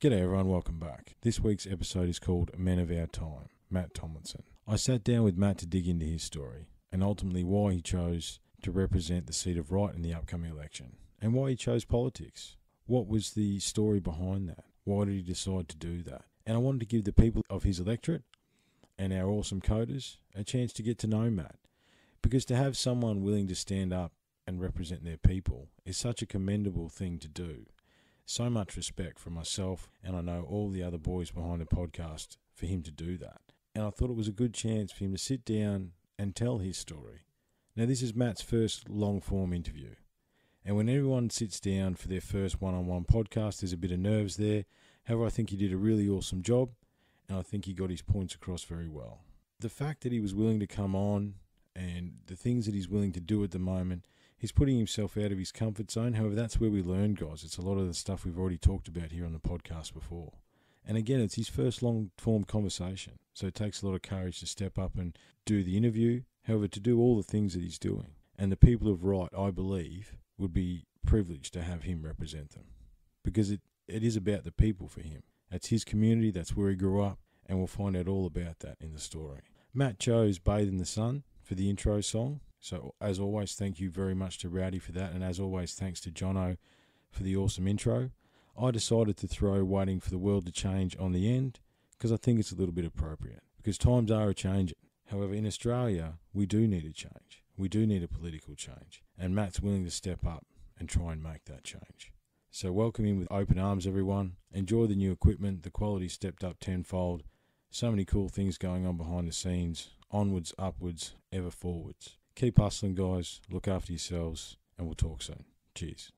G'day everyone, welcome back. This week's episode is called Men of Our Time, Matt Tomlinson. I sat down with Matt to dig into his story and ultimately why he chose to represent the seat of Wright in the upcoming election and why he chose politics. What was the story behind that? Why did he decide to do that? And I wanted to give the people of his electorate and our awesome coders a chance to get to know Matt. Because to have someone willing to stand up and represent their people is such a commendable thing to do. So much respect from myself and I know all the other boys behind the podcast for him to do that. And I thought it was a good chance for him to sit down and tell his story. Now, this is Matt's first long form interview. And when everyone sits down for their first one on one podcast, there's a bit of nerves there. However, I think he did a really awesome job and I think he got his points across very well. The fact that he was willing to come on and the things that he's willing to do at the moment, he's putting himself out of his comfort zone. However, that's where we learn, guys. It's a lot of the stuff we've already talked about here on the podcast before. And again, it's his first long form conversation. So it takes a lot of courage to step up and do the interview. However, to do all the things that he's doing. And the people of Wright, I believe, would be privileged to have him represent them. Because it, it is about the people for him. That's his community, that's where he grew up, and we'll find out all about that in the story. Matt chose Bathe in the Sun for the intro song. So, as always, thank you very much to Rowdy for that, and as always, thanks to Jono for the awesome intro. I decided to throw Waiting for the World to Change on the end because I think it's a little bit appropriate, because times are a changing. However, in Australia, we do need a change. We do need a political change, and Matt's willing to step up and try and make that change. So, welcome him with open arms, everyone. Enjoy the new equipment. The quality stepped up tenfold. So many cool things going on behind the scenes. Onwards, upwards, ever forwards. Keep hustling, guys. Look after yourselves, and we'll talk soon. Cheers.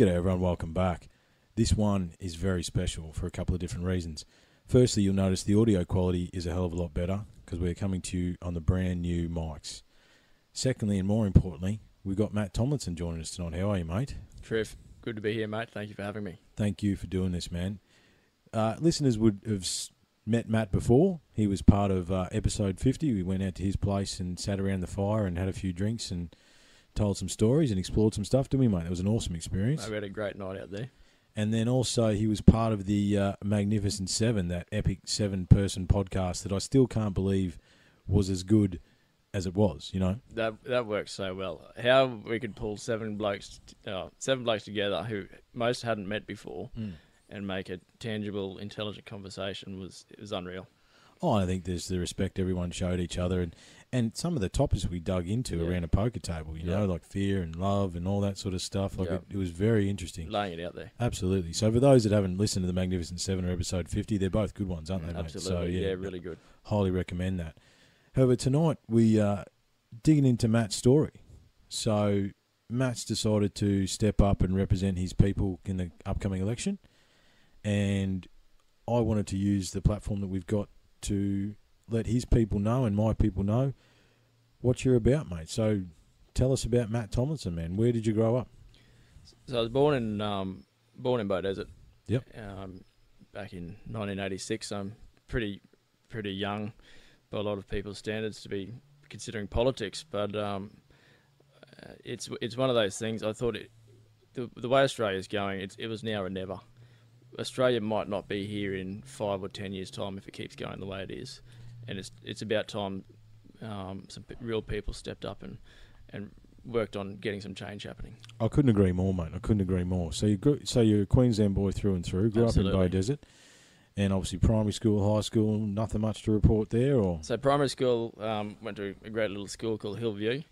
G'day everyone, welcome back. This one is very special for a couple of different reasons. Firstly, you'll notice the audio quality is a hell of a lot better because we're coming to you on the brand new mics. Secondly, and more importantly, we've got Matt Tomlinson joining us tonight. How are you, mate? Triff, good to be here, mate. Thank you for having me. Thank you for doing this, man. Uh, listeners would have met Matt before. He was part of uh, episode 50. We went out to his place and sat around the fire and had a few drinks and told some stories and explored some stuff, didn't we, mate? It was an awesome experience. We had a great night out there. And then also he was part of the uh, Magnificent Seven, that epic seven-person podcast that I still can't believe was as good as it was. You know, That that worked so well. How we could pull seven blokes, uh, seven blokes together who most hadn't met before, and make a tangible, intelligent conversation was it was unreal. oh, I think there's the respect everyone showed each other, and and some of the topics we dug into Yeah. around a poker table. You know, like fear and love and all that sort of stuff. Like Yeah. it, it was very interesting. Laying it out there. Absolutely. So for those that haven't listened to the Magnificent Seven or episode 50, they're both good ones, aren't they, mate? Absolutely. So yeah, yeah, really good. highly recommend that. However, tonight we uh, digging into Matt's story. So Matt's decided to step up and represent his people in the upcoming election, and I wanted to use the platform that we've got to let his people know and my people know what you're about, mate. So tell us about Matt Tomlinson, man. Where did you grow up? So I was born in um, born in Beaudesert. Yep. Um, back in 1986. I'm pretty pretty young by a lot of people's standards to be considering politics, but um, uh, it's it's one of those things. I thought it, the the way Australia's going, it, it was now or never. Australia might not be here in five or ten years' time if it keeps going the way it is, and it's it's about time um, some real people stepped up and and worked on getting some change happening. I couldn't agree more, mate. I couldn't agree more. So you grew, so you're a Queensland boy through and through. Grew up in Bow Absolutely. Desert, and obviously primary school, high school, nothing much to report there. Or So primary school um, went to a great little school called Hillview.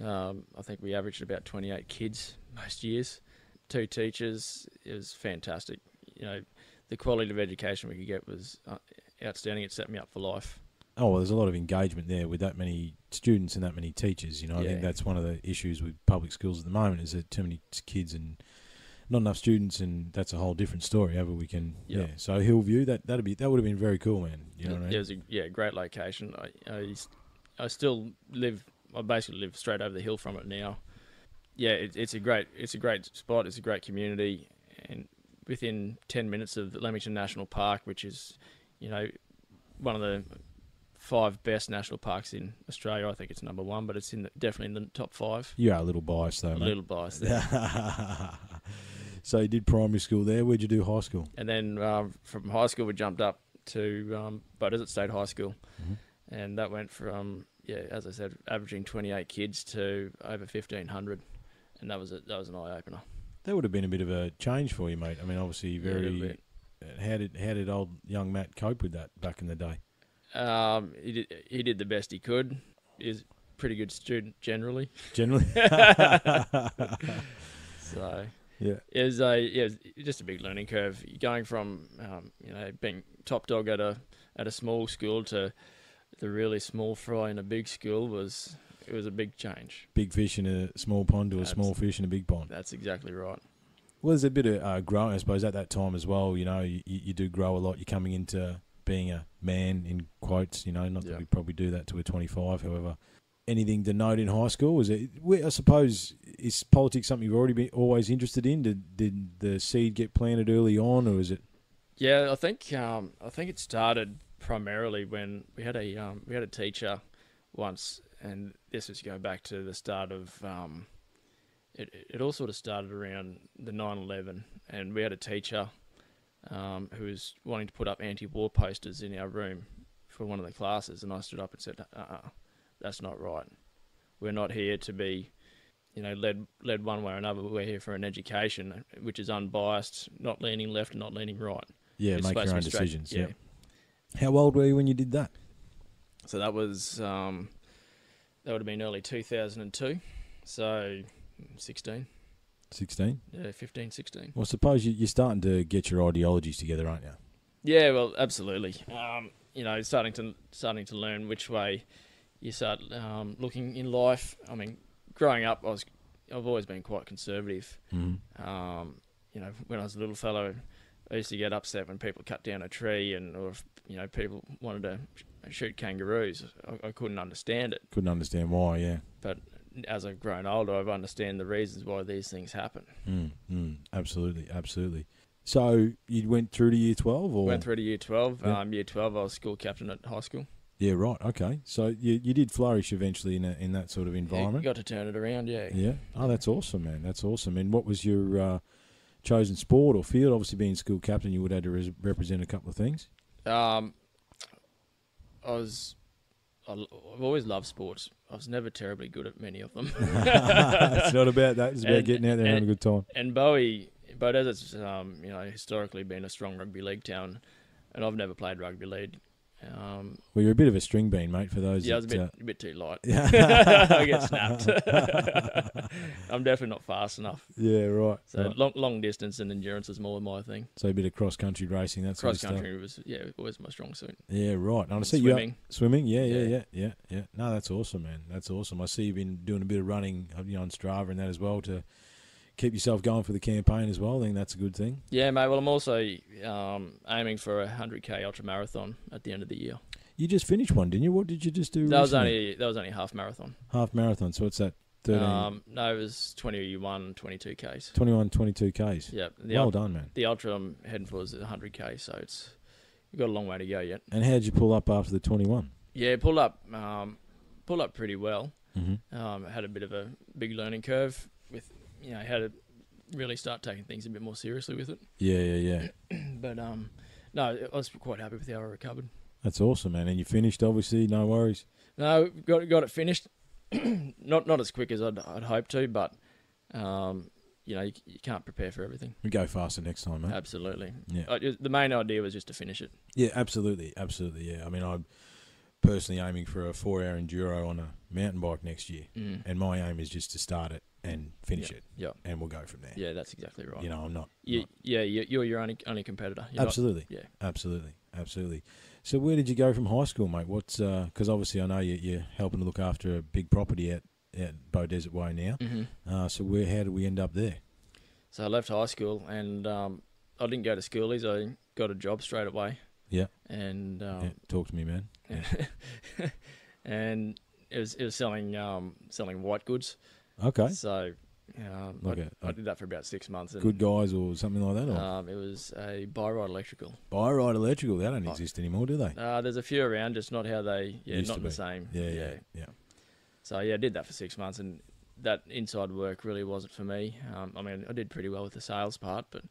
Um, I think we averaged about 28 kids most years. Two teachers. It was fantastic. You know, the quality of education we could get was uh, outstanding. It set me up for life. Oh, well, there's a lot of engagement there with that many students and that many teachers. You know, I think that's one of the issues with public schools at the moment is that too many kids and not enough students, and that's a whole different story. However, we can yeah. Yeah. So Hillview, that that'd be that would have been very cool, man. You know what I mean? It was a yeah great location. I I still live. I basically live straight over the hill from it now. Yeah, it, it's a great it's a great spot. It's a great community, and within ten minutes of the Lamington National Park, which is you know one of the five best national parks in Australia. I think it's number one, but it's in the, definitely in the top five. You are a little biased though, a mate. little biased there. so you did primary school there. Where'd you do high school? And then um, from high school, we jumped up to um, Beaudesert State High School, Mhm. and that went from yeah, as I said, averaging 28 kids to over 1500, and that was a, that was an eye opener. That would have been a bit of a change for you, mate. I mean, obviously, Yeah, a very. bit. uh, how did how did old young Matt cope with that back in the day? Um, he did he did the best he could. He's a pretty good student generally, Generally, so yeah. it was a yeah, just a big learning curve. Going from um, you know being top dog at a at a small school to the really small fry in a big school was it was a big change. Big fish in a small pond to a small fish in a big pond. That's exactly right. Well, there's a bit of uh, growing, I suppose, at that time as well. You know, you you do grow a lot. You're coming into being a man, in quotes. You know, not that Yeah. we probably do that to a 25. However, anything to note in high school? Was it? I suppose is politics something you've already been always interested in? Did did the seed get planted early on, or is it? Yeah, I think um, I think it started primarily when we had a um, we had a teacher once, and this was going back to the start of um, it. It all sort of started around the 9/11, and we had a teacher um, who was wanting to put up anti-war posters in our room for one of the classes, and I stood up and said, uh-uh, "That's not right. We're not here to be." You know, led led one way or another. We're here for an education which is unbiased, not leaning left and not leaning right. Yeah, It's make your own decisions. yeah. Yeah. How old were you when you did that? So that was um, that would have been early 2002. So 16, 16. yeah, 15, 16. Well, suppose you, you're starting to get your ideologies together, aren't you? Yeah, well, absolutely. Um, you know, starting to starting to learn which way you start um, looking in life. I mean, growing up, I was I've always been quite conservative. Mm. Um, you know, when I was a little fellow, I used to get upset when people cut down a tree, and or if you know people wanted to sh- shoot kangaroos. I, I couldn't understand it. Couldn't understand why. Yeah. As I've grown older, I've understand the reasons why these things happen. Mm. Mm. Absolutely. Absolutely. So you went through to year twelve, or Went through to year twelve. Yeah. Um, year twelve, I was school captain at high school. yeah, right. Okay. So you you did flourish eventually in a, in that sort of Yeah, environment. got to turn it around. Yeah. Yeah. Oh, that's awesome, man. That's awesome. And what was your uh, chosen sport or field? Obviously, being school captain, you would have to res- represent a couple of things. Um, I was. I've always loved sports. I was never terribly good at many of them. it's not about that. It's about And- getting out there and having a good time. and Bowie, but as it's um, you know historically been a strong rugby league town, and I've never played rugby league. Um, Well, you're a bit of a string bean, mate. For those, yeah, I was a bit, uh, a bit too light. yeah, I get snapped. I'm definitely not fast enough. yeah, right. So right. long, long distance and endurance is more my thing. So a bit of cross country racing, that sort Cross of country was yeah always my strong suit. Yeah, right. And I see you up- Swimming. swimming. Yeah, yeah, yeah, Yeah. yeah. No, that's awesome, man. That's awesome. I see you've been doing a bit of running, you know, on Strava and that as well to keep yourself going for the campaign as well. I think that's a good thing. Yeah, mate. Well, I'm also um, aiming for a 100k ultra marathon at the end of the year. You just finished one, didn't you? What did you just do? That was only that was only half marathon. half marathon. So what's that? 13, Um, no, it was 21, 22 k's. 21, 22 Ks. Yeah, the, well ul- done, man. the ultra I'm heading for is 100k, so it's we've got a long way to go yet. And how did you pull up after the 21? Yeah, pulled up, um, pulled up pretty well. Mm-hmm. Um, had a bit of a big learning curve with, you know, how to really start taking things a bit more seriously with it. Yeah, yeah, yeah. But um, no, I was quite happy with how I recovered. That's awesome, man. And you finished, obviously, no worries. No, got got it finished. not not as quick as I'd, I'd hoped to, but um, you know, you, you can't prepare for everything. We go faster next time, mate. Absolutely. Yeah. I, the main idea was just to finish it. Yeah, absolutely, absolutely. Yeah, I mean, I'm personally aiming for a four-hour enduro on a mountain bike next year, Mm. and my aim is just to start it and finish Yeah. it, Yeah. and we'll go from there. Yeah, that's exactly right. You know, I'm not. You, not- yeah, you, you're your only only competitor. You're not- absolutely, yeah. absolutely, absolutely. So, where did you go from high school, mate? What's because obviously I know you, you're helping to look after a big property at at Beaudesert Way now. hmm Uh, so, where how did we end up there? So I left high school and um, I didn't go to schoolies. I got a job straight away. Yeah. And yeah, um, talk to me, man. and it was it was selling um, selling white goods. Okay, So um, Like I, a- I did that for about six months. And, good guys or something like that, or Um, it was a Bi-Rite Electrical. Bi-Rite Electrical. They don't Oh. exist anymore, do they? Uh, there's a few around, just not how they. Yeah, Used not the same. Yeah, yeah, yeah. So yeah, I did that for six months, and that inside work really wasn't for me. Um, I mean, I did pretty well with the sales part, but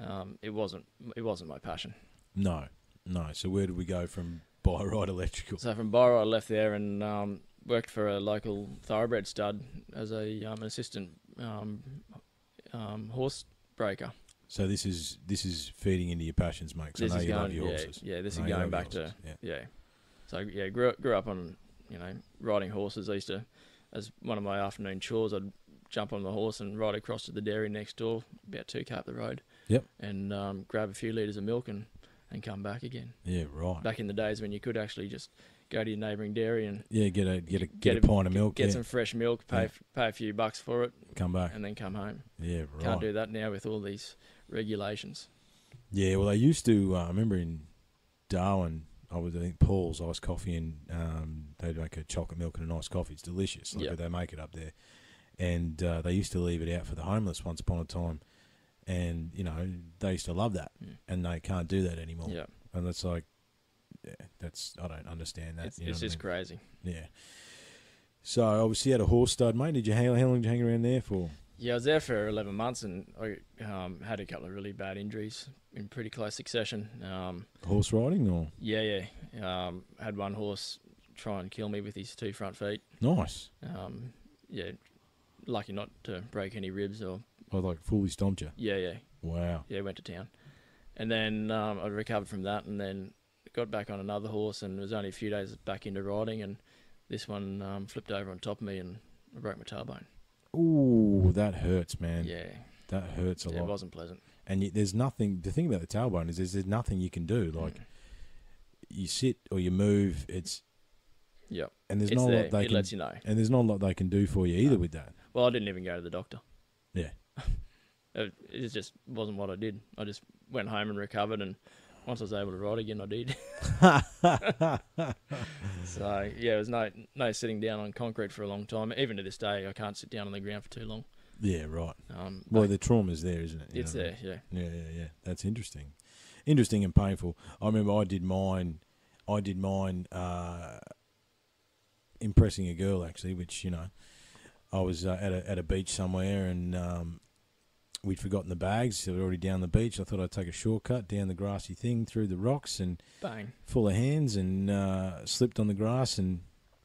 um, it wasn't. It wasn't my passion. No, no. So where did we go from Bi-Rite Electrical? So from Byron, I left there and um, worked for a local thoroughbred stud as a um, assistant um, um, horse breaker. So this is this is feeding into your passions, mate. 'cause This I know you going, love your yeah, horses. yeah. This is going back to yeah. yeah. So yeah, grew grew up on you know riding horses. I used to, as one of my afternoon chores, I'd jump on the horse and ride across to the dairy next door, about two k up the road. Yep. And um, grab a few liters of milk and and come back again. Yeah, right. Back in the days when you could actually just go to your neighbouring dairy and yeah, get a get a get, get a, a- pint of milk. get yeah, some fresh milk, pay Yeah. pay a few bucks for it, come back. and then come home. Yeah, right. Can't do that now with all these regulations. Yeah, well, they used to. Uh, I remember in Darwin, I was I think Paul's iced coffee, and um, they'd make a chocolate milk and a nice coffee. It's delicious. Like Yeah. they make it up there, and uh, they used to leave it out for the homeless once upon a time, and you know they used to love that, Mm. and they can't do that anymore. Yeah, And it's like, yeah, that's I don't understand that. it's, you know it's what I just mean? crazy. Yeah. So obviously you had a horse stud, mate. Did you how, how long did you hang around there for? Yeah, I was there for 11 months and I um, had a couple of really bad injuries in pretty close succession. Um, Horse riding or yeah, yeah. Um, had one horse try and kill me with his two front feet. nice? Um, yeah, lucky not to break any ribs or I like fully stomped you. yeah, yeah, Wow. yeah. Went to town, and then um, I recovered from that, and then got back on another horse, and was only a few days back into riding, and this one um, flipped over on top of me, and I broke my tailbone. Ooh, that hurts, man. Yeah, That hurts a yeah, it lot. wasn't pleasant. And y there's nothing. The thing about the tailbone is there's, there's nothing you can do. Like Mm. you sit or you move. It's Yep. and there's it's not a lot they it can. lets you know. And there's not a lot they can do for you either No. with that. Well, I didn't even go to the doctor. Yeah. It, it just wasn't what I did. I just went home and recovered, and once I was able to ride again, I did. so yeah, it was no no sitting down on concrete for a long time. Even to this day, I can't sit down on the ground for too long. Yeah, right. Um, Well, the trauma's there, isn't it? You it's know I mean? there, yeah. Yeah, yeah, yeah. That's interesting. Interesting and painful. I remember I did mine. I did mine uh, impressing a girl actually, which you know, I was uh, at a at a beach somewhere and um, we'd forgotten the bags. So we're already down the beach. I thought I'd take a shortcut down the grassy thing through the rocks and Bang. full of hands and uh, slipped on the grass and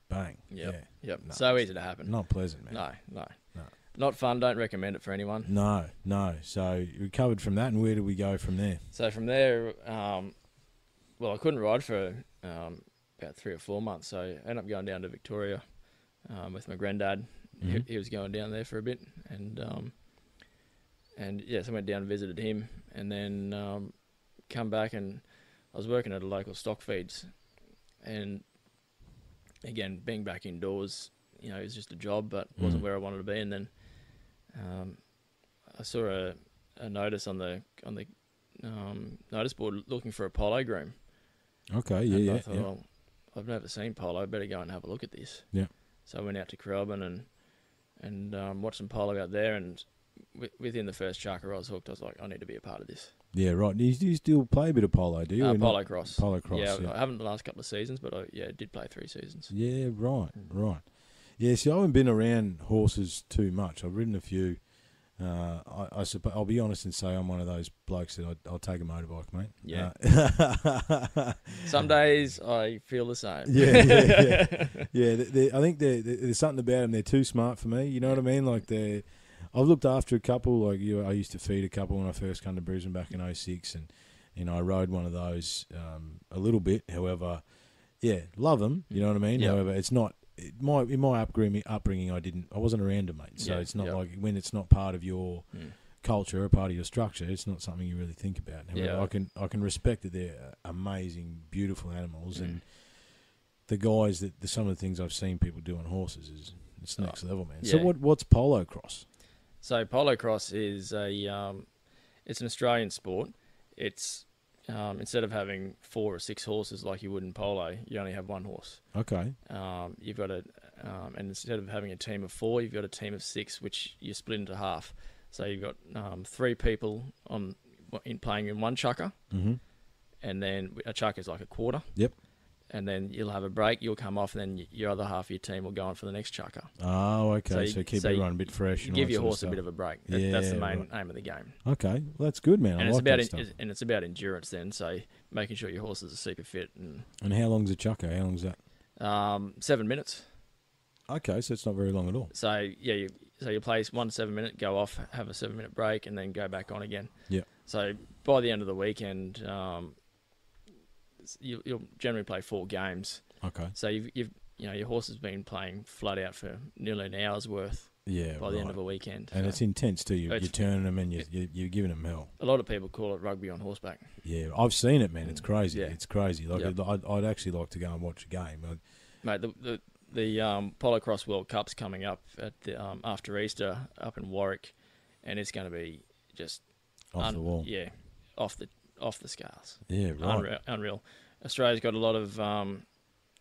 bang. Yep. Yeah, Yep. No. so easy to happen. not pleasant, man. No, no, No. Not fun. Don't recommend it for anyone. No, no. So recovered from that, and where do we go from there? So from there, um, well, I couldn't ride for um, about three or four months. So I ended up going down to Victoria um, with my granddad. Mhm. He, he was going down there for a bit, and um, and yeah, so I went down and visited him, and then um, come back and I was working at a local stock feeds, and again being back indoors, you know, it was just a job, but wasn't Mm. where I wanted to be. And then um, I saw a, a notice on the on the um, notice board looking for a polo groom. Okay, yeah, And yeah, I thought, yeah. well, I've never seen polo. I better go and have a look at this. Yeah. So I went out to Kooralbyn and and um, watched some polo out there, and w- within the first chukka, I was hooked. I was like, I need to be a part of this. Yeah, right. Do you, do you still play a bit of polo? Do you? Uh, polocrosse. Polo cross. yeah, Yeah, I haven't the last couple of seasons, but I yeah did play three seasons. Yeah, right, right. Yeah, see, I haven't been around horses too much. I've ridden a few. Uh, I, I suppose I'll be honest and say I'm one of those blokes that I, I'll take a motorbike, mate. Yeah. Uh, Some days I feel the same. Yeah, yeah, yeah. yeah, they, they, I think they're, they there's something about them. They're too smart for me. You know what I mean? Like they, I've looked after a couple. Like you, I used to feed a couple when I first came to Brisbane back in 06 and you know I rode one of those um, a little bit. However, yeah, love them. You know what I mean? Yeah. However, it's not. It, my in my upbringing, upbringing, I didn't. I wasn't around them, mate. So Yeah, it's not yeah. like when it's not part of your Mm. culture or part of your structure, it's not something you really think about. However, Yeah. I can I can respect that they're amazing, beautiful animals, Mm. and the guys that the, some of the things I've seen people do on horses is it's Oh, next level, man. So what what's polocrosse? So polocrosse is a um, it's an Australian sport. It's um, instead of having four or six horses like you would in polo, you only have one horse. Okay, Um, you've got a um, and instead of having a team of four, you've got a team of six, which you split into half. So you've got um, three people on in playing in one chukka, mm-hmm. and then a chukka is like a quarter. Yep. And then you'll have a break. You'll come off, and then your other half of your team will go on for the next chukka. oh okay. So, So keep so everyone a bit fresh. You and give your horse a bit of a break. That, that's the main right. aim of the game. Okay, well that's good, man. I and it's like about that stuff. and it's about endurance then. So making sure your horses are super fit and And how long's a chukka? How long's that? um, seven minutes. Okay, so it's not very long at all. So yeah, you, so you play one seven minute, go off, have a seven minute break, and then go back on again. Yeah. So by the end of the weekend, um, you, you'll generally play four games. Okay, So you've, you've you know your horse has been playing flat out for nearly an hour's worth yeah. by the end of a weekend. and So it's intense too. You, you're turning them and you, you, you're giving them hell. a lot of people call it rugby on horseback. Yeah, I've seen it, man. It's Mm, crazy. yeah. It's crazy. Like Yep. I'd, I'd actually like to go and watch a game. I'd, Mate, the the, the um, Polocrosse World Cup's coming up at the, um, after Easter up in Warwick, and it's going to be just off un- the wall. Yeah, off the off the scales. Yeah, right. Unreal, unreal. Australia's got a lot of um,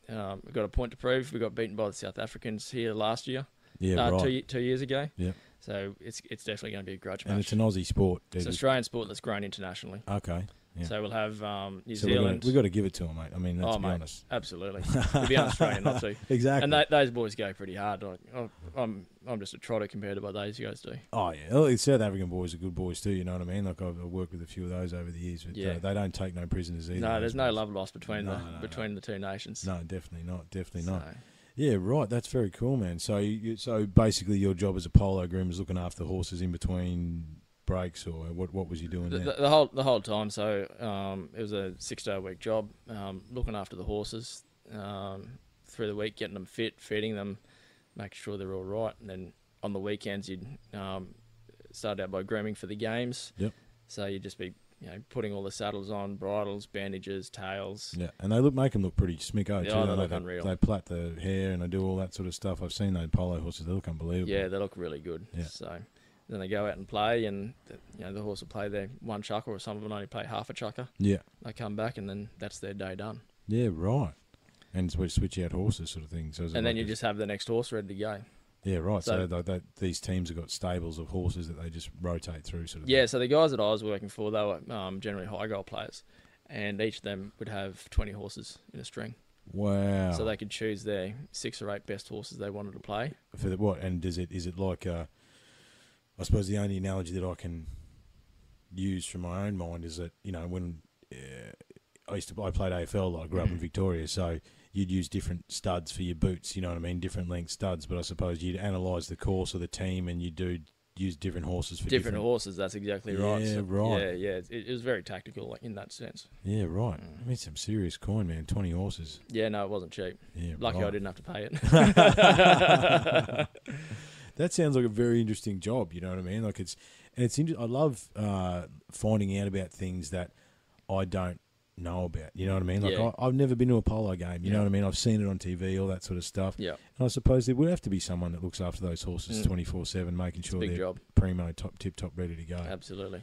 um, we've got a point to prove. We got beaten by the South Africans here last year, Yeah, uh, right. two two years ago. Yeah. So it's it's definitely going to be a grudge and match. it's an Aussie sport. It's an Australian sport that's grown internationally. okay. Yeah. So we'll have um, New So Zealand. to, we've got to give it to them, mate. I mean, let's Oh, be mate. honest. Absolutely, it'd be un-Australian not to. Exactly. And those boys go pretty hard. Like, I'm I'm just a trotter compared to what those guys do. oh yeah, well, the South African boys are good boys too. You know what I mean? Like I've, worked with a few of those over the years. But Yeah. uh, they don't take no prisoners either. No, there's no boys. love lost between No, the no, no. between the two nations. No, definitely not. Definitely not. Yeah, right. That's very cool, man. So, you, so basically, your job as a polo groom is looking after horses in between breaks, or what? What was you doing the, there? the, whole the whole time. So um, it was a six day a week job, um, looking after the horses um, through the week, getting them fit, feeding them, making sure they're all right, and then on the weekends you'd um, start out by grooming for the games. Yep. So you'd just be you know, putting all the saddles on, bridles, bandages, tails. Yeah, and they look make them look pretty smicko. Yeah, too, they don't look they, unreal. They plait the hair and they do all that sort of stuff. I've seen those polo horses; they look unbelievable. Yeah, they look really good. Yeah. So then they go out and play, and the, you know the horse will play their one chukka, or some of them only play half a chukka. yeah, They come back, and then that's their day done. yeah, right. And switch switch out horses, sort of thing. So And then like you a- just have the next horse ready to go. yeah, right. So, so- they, they, these teams have got stables of horses that they just rotate through, sort of. Yeah, thing. so the guys that I was working for, they were um, generally high goal players, and each of them would have 20 horses in a string. Wow. So they could choose their six or eight best horses they wanted to play. for the, what? And does it is it like? Uh, I suppose the only analogy that I can use from my own mind is that you know when uh, I used to I played AFL, I grew up in Mhm. Victoria, so you'd use different studs for your boots. You know what I mean? Different length studs, but I suppose you'd analyse the course of the team and you do use different horses for Different, different. horses, that's exactly right. Yeah, So- right. Yeah, yeah. It, it was very tactical like, in that sense. Yeah, right. Mm. I mean, some serious coin, man. Twenty horses. Yeah, no, it wasn't cheap. Yeah, Lucky I didn't have to pay it. that sounds like a very interesting job. You know what I mean? Like it's and it's. Inter- I love uh, finding out about things that I don't know about. You know what I mean? Like Yeah. I, I've never been to a polo game. You know what I mean? I've seen it on TV, all that sort of stuff. yeah, And I suppose there would have to be someone that looks after those horses Mm. twenty four seven, making sure they're job. primo, top tip top, ready to go. Absolutely.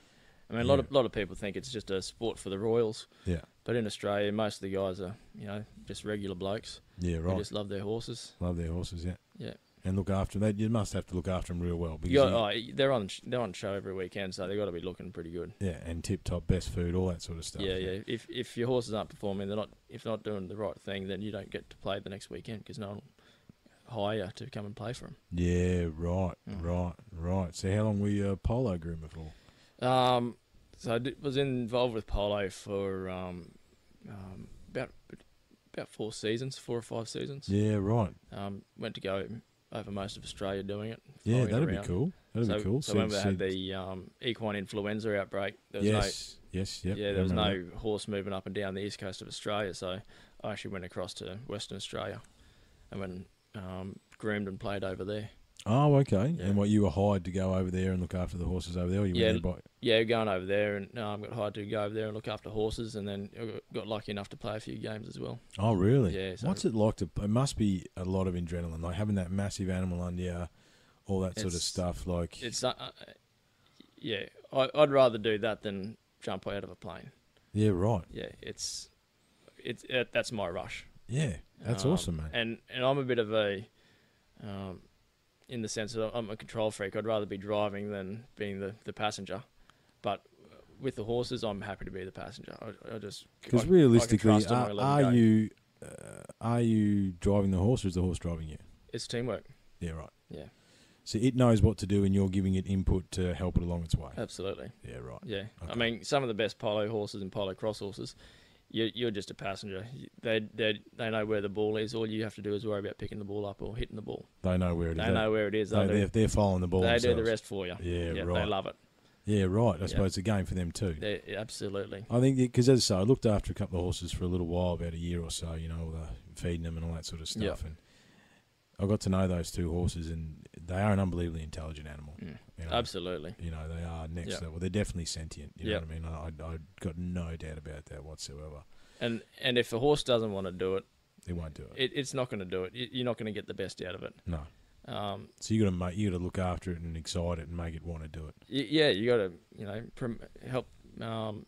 I mean, a lot Yeah. of lot of people think it's just a sport for the royals, Yeah, but in Australia, most of the guys are you know just regular blokes yeah, right. just love their horses. Love their horses. Yeah, Yeah. And look after them. They, you must have to look after them real well because got, oh, they're on they're on show every weekend, so they've got to be looking pretty good. yeah, and tip top, best food, all that sort of stuff. Yeah, yeah. If if your horses aren't performing, they're not if they're not doing the right thing, then you don't get to play the next weekend because no one will hire to come and play for them. Yeah, right, Mm. right, right. So how long were you a polo groomer for? Um, so I did, was involved with polo for um, um, about about four seasons, four or five seasons. Yeah, right. Um, went to go over most of Australia doing it. Yeah, that'd be cool. That'd so, be cool. So See- when we had the um, equine influenza outbreak, there was yes, yes, no yep, yeah there was no horse moving up and down the east coast of Australia. So I actually went across to Western Australia and went um, groomed and played over there. Oh, okay. Yeah. And what you were hired to go over there and look after the horses over there? Or you Yeah, went there by, Yeah, going over there and um, got hired to go over there and look after horses, and then got- got lucky enough to play a few games as well. Oh, really? Yeah, so- What's it like to? It must be a lot of adrenaline, like having that massive animal under you, all that sort of stuff. Like, It's uh, uh, yeah, I, I'd rather do that than jump out of a plane. yeah, right. Yeah, it's it's it, that's my rush. Yeah, that's Um, awesome, man. And and I'm a bit of a, um, in the sense that I'm a control freak. I'd rather be driving than being the, the passenger. But with the horses, I'm happy to be the passenger. I, I just Because I- I can realistically, I are, are you uh, are you driving the horse, or is the horse driving you? It's teamwork. Yeah, right. Yeah, So it knows what to do, and you're giving it input to help it along its way. absolutely. Yeah, right. Yeah, I mean, some of the best polo horses and polocrosse horses, you, you're just a passenger. They they they know where the ball is. All you have to do is worry about picking the ball up or hitting the ball. They know where it is. They know where it is. They, They, they're, they're following the ball. they do the rest for you. Yeah, They right. love it. Yeah, right. I Yeah. suppose it's a game for them too. They, absolutely. I think because as I say, I looked after a couple of horses for a little while, about a year or so. You know, the feeding them and all that sort of stuff, Yep. and I got to know those two horses, and they are an unbelievably intelligent animal. Mm. You know, Absolutely. you know they are next Yep. level. They're definitely sentient. You Yep. know what I mean? I, I, got no doubt about that whatsoever. And and if a horse doesn't want to do it, They won't do it. it it's not going to do it. You- You're not going to get the best out of it. no. Um, So you got to make you got to look after it and excite it and make it want to do it. y- yeah, you got to you know prom- help um,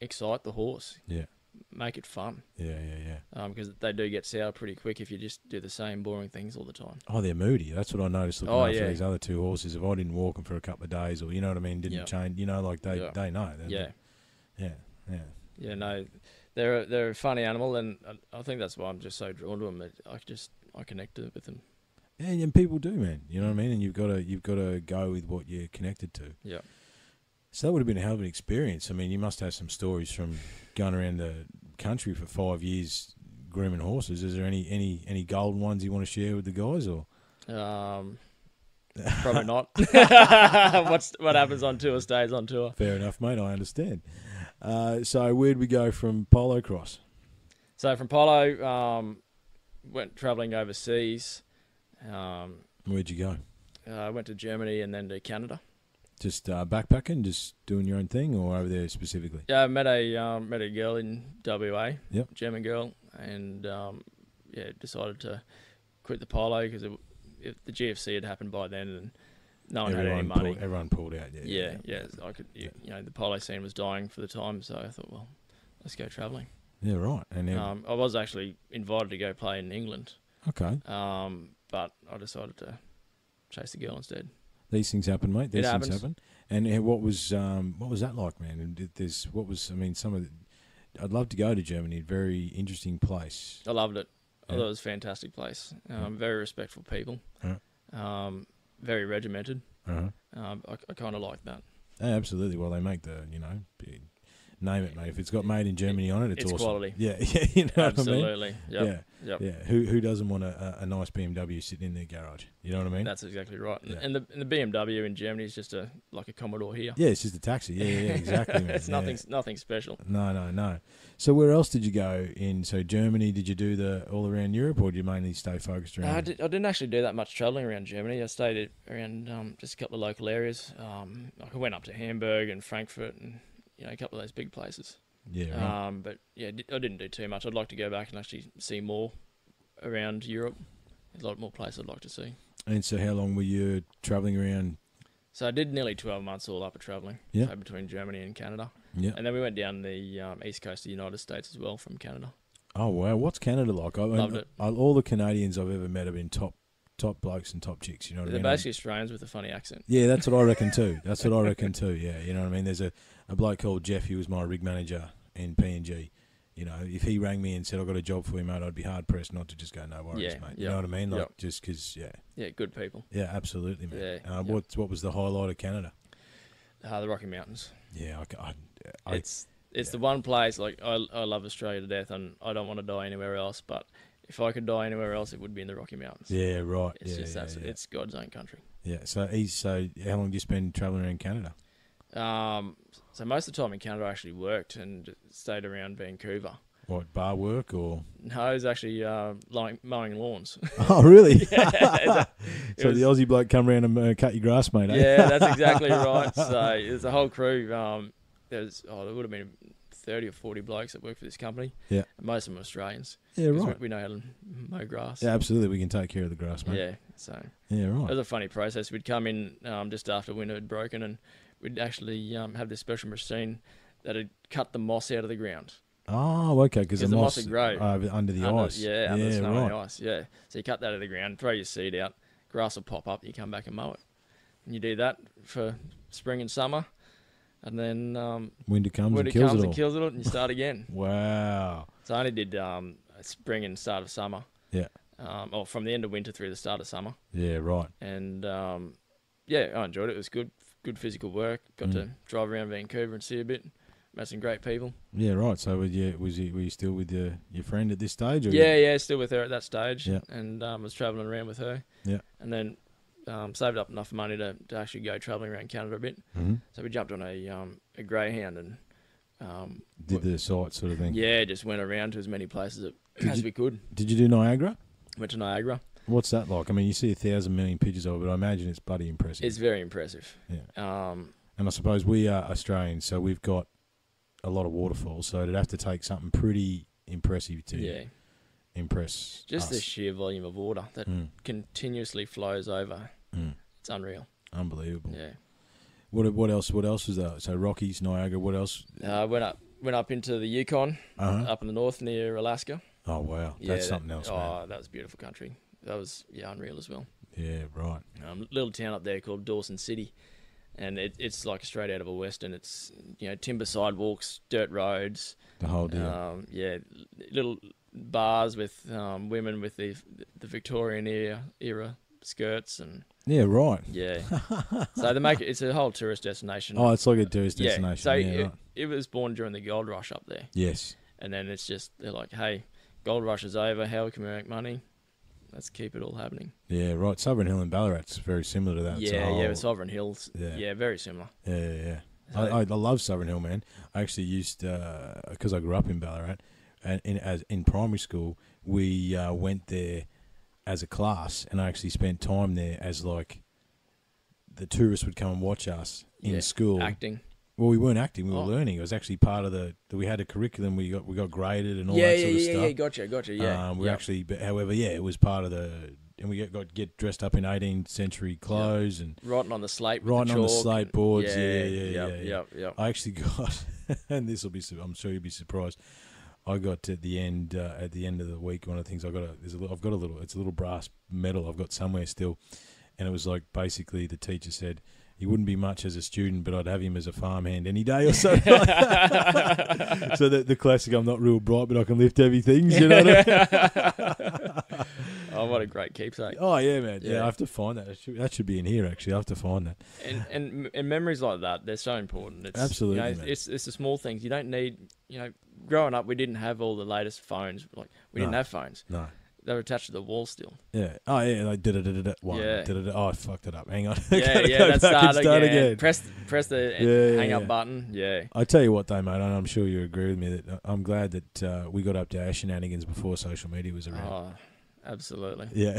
excite the horse, Yeah. Make it fun. Yeah, yeah, yeah. Um, because they do get sour pretty quick if you just do the same boring things all the time. Oh, they're moody. That's what I noticed looking Oh, after yeah. these other two horses. If I didn't walk them for a couple of days, or you know what I mean, didn't Yeah. change, you know, like they Yeah. they know. Yeah, yeah, yeah. yeah, no, they're a, they're a funny animal, and I, I think that's why I'm just so drawn to them. I just I connect with them. Yeah, and people do, man. You know what I mean? And you've got to you've got to go with what you're connected to. Yeah, So that would have been a hell of an experience. I mean, you must have some stories from going around the country for five years grooming horses. Is there any any any golden ones you want to share with the guys, or um, probably not. What's what happens on tour stays on tour. fair enough, mate? I understand. Uh, so where'd we go from polocrosse? So from polo, um, went traveling overseas. Um, Where'd you go? I went to Germany and then to Canada. Just uh, backpacking, just doing your own thing, or over there specifically? Yeah, I met a um, met a girl in WA, Yep. German girl, and um, yeah, decided to quit the polo because if the GFC had happened by then, and no one had any money. Pulled, everyone pulled out. Yeah, yeah, yeah, I could, you, you know, the polo scene was dying for the time, so I thought, well, let's go travelling. yeah. Right. And then, Um, I was actually invited to go play in England, okay, um, but I decided to chase the girl instead. These things happen, mate. These things happens. happen. And uh, what was um, what was that like, man? And There's what was I mean, some of the. I'd love to go to Germany. Very interesting place. I loved it. I Yeah. thought it was a fantastic place. Um, very respectful people. Yeah. Um, very regimented. Uh-huh. Um, I, I kind of like that. Yeah, absolutely. Well, they make the you know, name it, mate. If it's got made in Germany on it, it's, It's awesome. quality. Yeah, yeah. You know what I mean? Absolutely. Yep. Yeah. Yep. Yeah, who who doesn't want a, a, nice BMW sitting in their garage? You know what I mean? That's exactly right. And- Yeah. And the and the BMW in Germany is just a like a Commodore here. yeah, it's just a taxi. Yeah, yeah, exactly. it's Yeah. nothing nothing special. No, no, no. So where else did you go in? So Germany? Did you do the all around Europe, or did you mainly stay focused around? I, did, I didn't actually do that much traveling around Germany. I stayed around um, just a couple of local areas. Um, I went up to Hamburg and Frankfurt and you know a couple of those big places. yeah, right. Um, but yeah, I didn't do too much. I'd like to go back and actually see more around Europe. There's a lot more places I'd like to see. and so how long were you traveling around? So I did nearly 12 months all up of traveling Yeah. so between Germany and Canada. Yeah. And then we went down the um, east coast of the United States as well from Canada. Oh wow, what's Canada like? I, Loved it. I, all the Canadians I've ever met have been top top blokes and top chicks. You know what They're I mean? basically Australians with a funny accent. Yeah, that's what I reckon too. That's what I reckon too. Yeah, you know what I mean. There's a, a bloke called Jeff. He was my rig manager in PNG. You know, if he rang me and said I've got a job for you, mate, I'd be hard pressed not to just go no worries, Yeah, mate. You yep, know what I mean? Like yep. just 'cause yeah, Yeah, good people. yeah, absolutely, man. Yeah, uh, yep. What what was the highlight of Canada? Uh, the Rocky Mountains. Yeah, I, ca- I, I it's it's the one place like I I love Australia to death, and I don't want to die anywhere else. But if I could die anywhere else, it would be in the Rocky Mountains. yeah, right. It's yeah, just yeah, that's yeah. it's God's own country. yeah. So he's so how long do you spend traveling around Canada? Um, so most of the time in Canada, I actually worked and stayed around Vancouver. What bar work or? No, I was actually uh, mowing, mowing lawns. Oh, really? Yeah, it so was- the Aussie bloke come around and uh, cut your grass, mate. Eh? yeah, that's exactly right. So there's a whole crew. Um, there's oh, there would have been thirty or forty blokes that work for this company. Yeah. And most of them are Australians. Yeah, right. We, we know how to mow grass. Yeah, absolutely. We can take care of the grass, mate. Yeah. So Yeah, right. it was a funny process. We'd come in um, just after winter had broken, and we'd actually um, have this special machine that had cut the moss out of the ground. Oh, okay, because the the moss moss would grow. uh, under the Under- ice. Yeah, under the snow right. and ice. Yeah. So you cut that out of the ground, throw your seed out, grass will pop up, you come back and mow it. And you do that for spring and summer, and then um, Winter comes when and it kills comes it all. and kills it, all, and you start again. wow. So I only did um, spring and start of summer. Yeah. Um, or from the end of winter through the start of summer, Yeah, right. and um, yeah, I enjoyed it. It was good, good physical work. Got Mm. to drive around Vancouver and see a bit. Met some great people. Yeah, right. So were you, was you, were you still with your, your friend at this stage? Or Yeah, yeah, still with her at that stage, Yeah. and um, was traveling around with her. Yeah. and then um, saved up enough money to, to actually go traveling around Canada a bit. hmm So we jumped on a um, a greyhound and um, Did the sight sort of thing. yeah, just went around to as many places as, Did you- we could. Did you do Niagara? Went to Niagara. What's that like? I mean, you see a thousand million pictures of it, but I imagine it's bloody impressive. It's very impressive. Yeah. Um, and I suppose we are Australians, so we've got a lot of waterfalls. So it'd have to take something pretty impressive to yeah, impress just the sheer volume of water that Mm, continuously flows over. mm. It's unreal. Unbelievable. Yeah. What what else? What else was that? So Rockies, Niagara. What else? Uh, went up went up into the Yukon, Uh huh. up in the north near Alaska. Oh wow, Yeah, that's that- something else, man. Oh, that was beautiful country. That was yeah, unreal as well. Yeah, right. um, little town up there called Dawson City, and it, it's like straight out of a western. It's you know timber sidewalks, dirt roads, The whole deal. um, yeah, little bars with um, women with the the Victorian era era skirts, and yeah, right. yeah, so they make it. It's a whole tourist destination. Oh, it's like a tourist yeah, destination. so Yeah, it, right. it was born during the gold rush up there, Yes. and then it's just they're like, hey, gold rush is over. How can we make money? Let's keep it all happening. Yeah, right. Sovereign Hill and Ballarat's very similar to that. Yeah, yeah, Sovereign Hills. Yeah. yeah, very similar. Yeah, yeah, yeah. I, I, I love Sovereign Hill, man. I actually used because I grew up in Ballarat, and in as in primary school, we uh, went there as a class, and I actually spent time there as like the tourists would come and watch us in Yeah, school. acting. Well, we weren't acting; we were Oh. learning. It was actually part of the. We had a curriculum. We got we got graded and all yeah, that yeah, sort of stuff. yeah, stuff. yeah. Gotcha, gotcha. Yeah, Um, we yeah. actually, but however, yeah, it was part of the, and we got, got get dressed up in 18th century clothes, and writing on the slate. Writing on the slate boards, Yeah, yeah, yeah, yeah, yep, yeah. yep, yep. I actually got, and this will be, I'm sure you'll be surprised. I got at the end, uh, at the end of the week, one of the things I got, a, there's a, little, I've got a little, it's a little brass medal I've got somewhere still, and it was like basically the teacher said. He wouldn't be much as a student, but I'd have him as a farmhand any day or so. so the, the classic, I'm not real bright, but I can lift heavy things. You know what I mean? oh, what a great keepsake. Oh yeah, man. Yeah, Yeah. I have to find that. That should, that should be in here. Actually, I have to find that. and, and and memories like that they're so important. It's, Absolutely, you know, it's it's the small things. You don't need you know. Growing up, we didn't have all the latest phones. Like we didn't have phones. No. They were attached to the wall still. Yeah. Oh yeah. Like da da da da one. Yeah. Da, da, da. Oh, I fucked it up. Hang on. Yeah, yeah. go That's start, start again. again. Press press the Yeah, yeah, hang up yeah. button. Yeah. I tell you what, though, mate. And I'm sure you agree with me that uh, I'm glad that uh, we got up to our shenanigans before social media was around. Oh, absolutely. Yeah.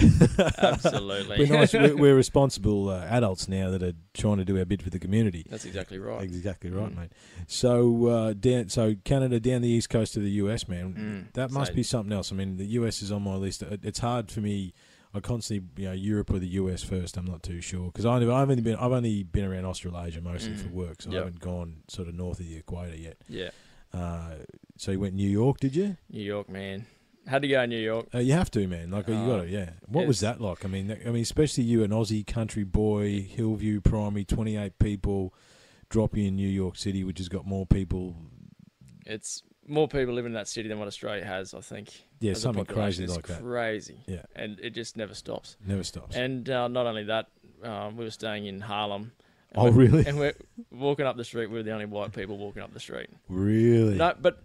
Absolutely. we're nice. We're, we're responsible uh, adults now that are trying to do our bit for the community. That's exactly right. Exactly right, Mm. mate. So uh, down, so Canada down the east coast of the US, man. Mm. That must So- be something else. I mean, the US is on my list. It- It's hard for me. I constantly, you know, Europe or the US first. I'm not too sure because I've only been I've only been around Australasia mostly for Mm. work, so I haven't gone sort of north of the equator yet. Yeah. Uh, so you went New York, did you? New York, man. Had to go to New York. Uh, you have to, man. Like you got to, yeah. What was that like? I mean, I mean, especially you, an Aussie country boy, Hillview Primary, 28 people, drop you in New York City, which has got more people. It's more people living in that city than what Australia has. I think. Yeah, something crazy like that. Crazy. Yeah. And it just never stops. Never stops. And uh, not only that, um, we were staying in Harlem. oh, really? And we're walking up the street. We were the only white people walking up the street. Really? No, but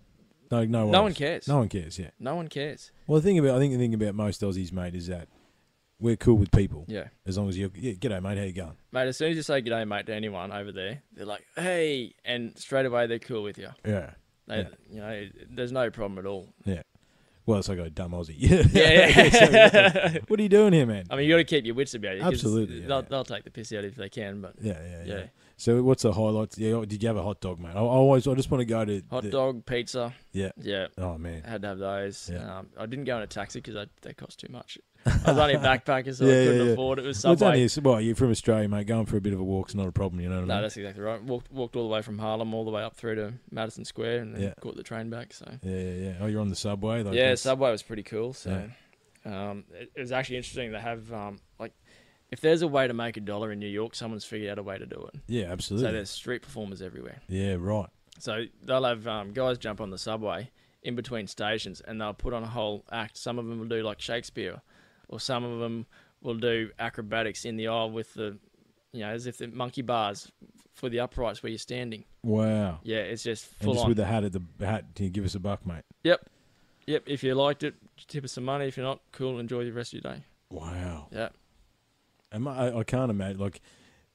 no, no, no one cares. No one cares. Yeah. No one cares. Well, the thing about I think the thing about most Aussies, mate, is that we're cool with people Yeah. as long as you. Yeah, g'day, mate. How you going? Mate, as soon as you say g'day, mate, to anyone over there, they're like, hey, and straight away they're cool with you. Yeah. They, Yeah. You know, there's no problem at all. Yeah. Well, it's like a dumb Aussie. Yeah. Yeah, what are you doing here, man? I mean, you got to keep your wits about you. Absolutely, yeah, they'll, yeah. they'll take the piss out if they can, but Yeah, yeah, yeah. yeah. So, what's the highlights? Yeah, did you have a hot dog, mate? I, I always, I just want to go to Hot the- dog, pizza. Yeah. Yeah. Oh man. I had to have those. Yeah. Um, I didn't go in a taxi because they cost too much. I was only a backpacker, so Yeah, I couldn't yeah. afford it. It was Well, it's Subway. only well, you're from Australia, mate. Going for a bit of a walk's not a problem. You know what I no, mean? that's exactly right. Walked walked all the way from Harlem all the way up through to Madison Square and then Yeah. caught the train back. So yeah, yeah, yeah. Oh, you're on the subway. Like yeah, Subway was pretty cool. So um, it, it was actually interesting to have um, like if there's a way to make a dollar in New York, someone's figured out a way to do it. Yeah, absolutely. So there's street performers everywhere. yeah, right. So they'll have um, guys jump on the subway in between stations, and they'll put on a whole act. Some of them will do like Shakespeare, or some of them will do acrobatics in the aisle with the, you know, as if the monkey bars for the uprights where you're standing. Wow. Yeah, it's just And full just on. with the hat at the hat, can you give us a buck, mate? Yep. Yep. If you liked it, tip us some money. If you're not, cool. Enjoy the rest of your day. Wow. Yeah. And my, I, I can't imagine like.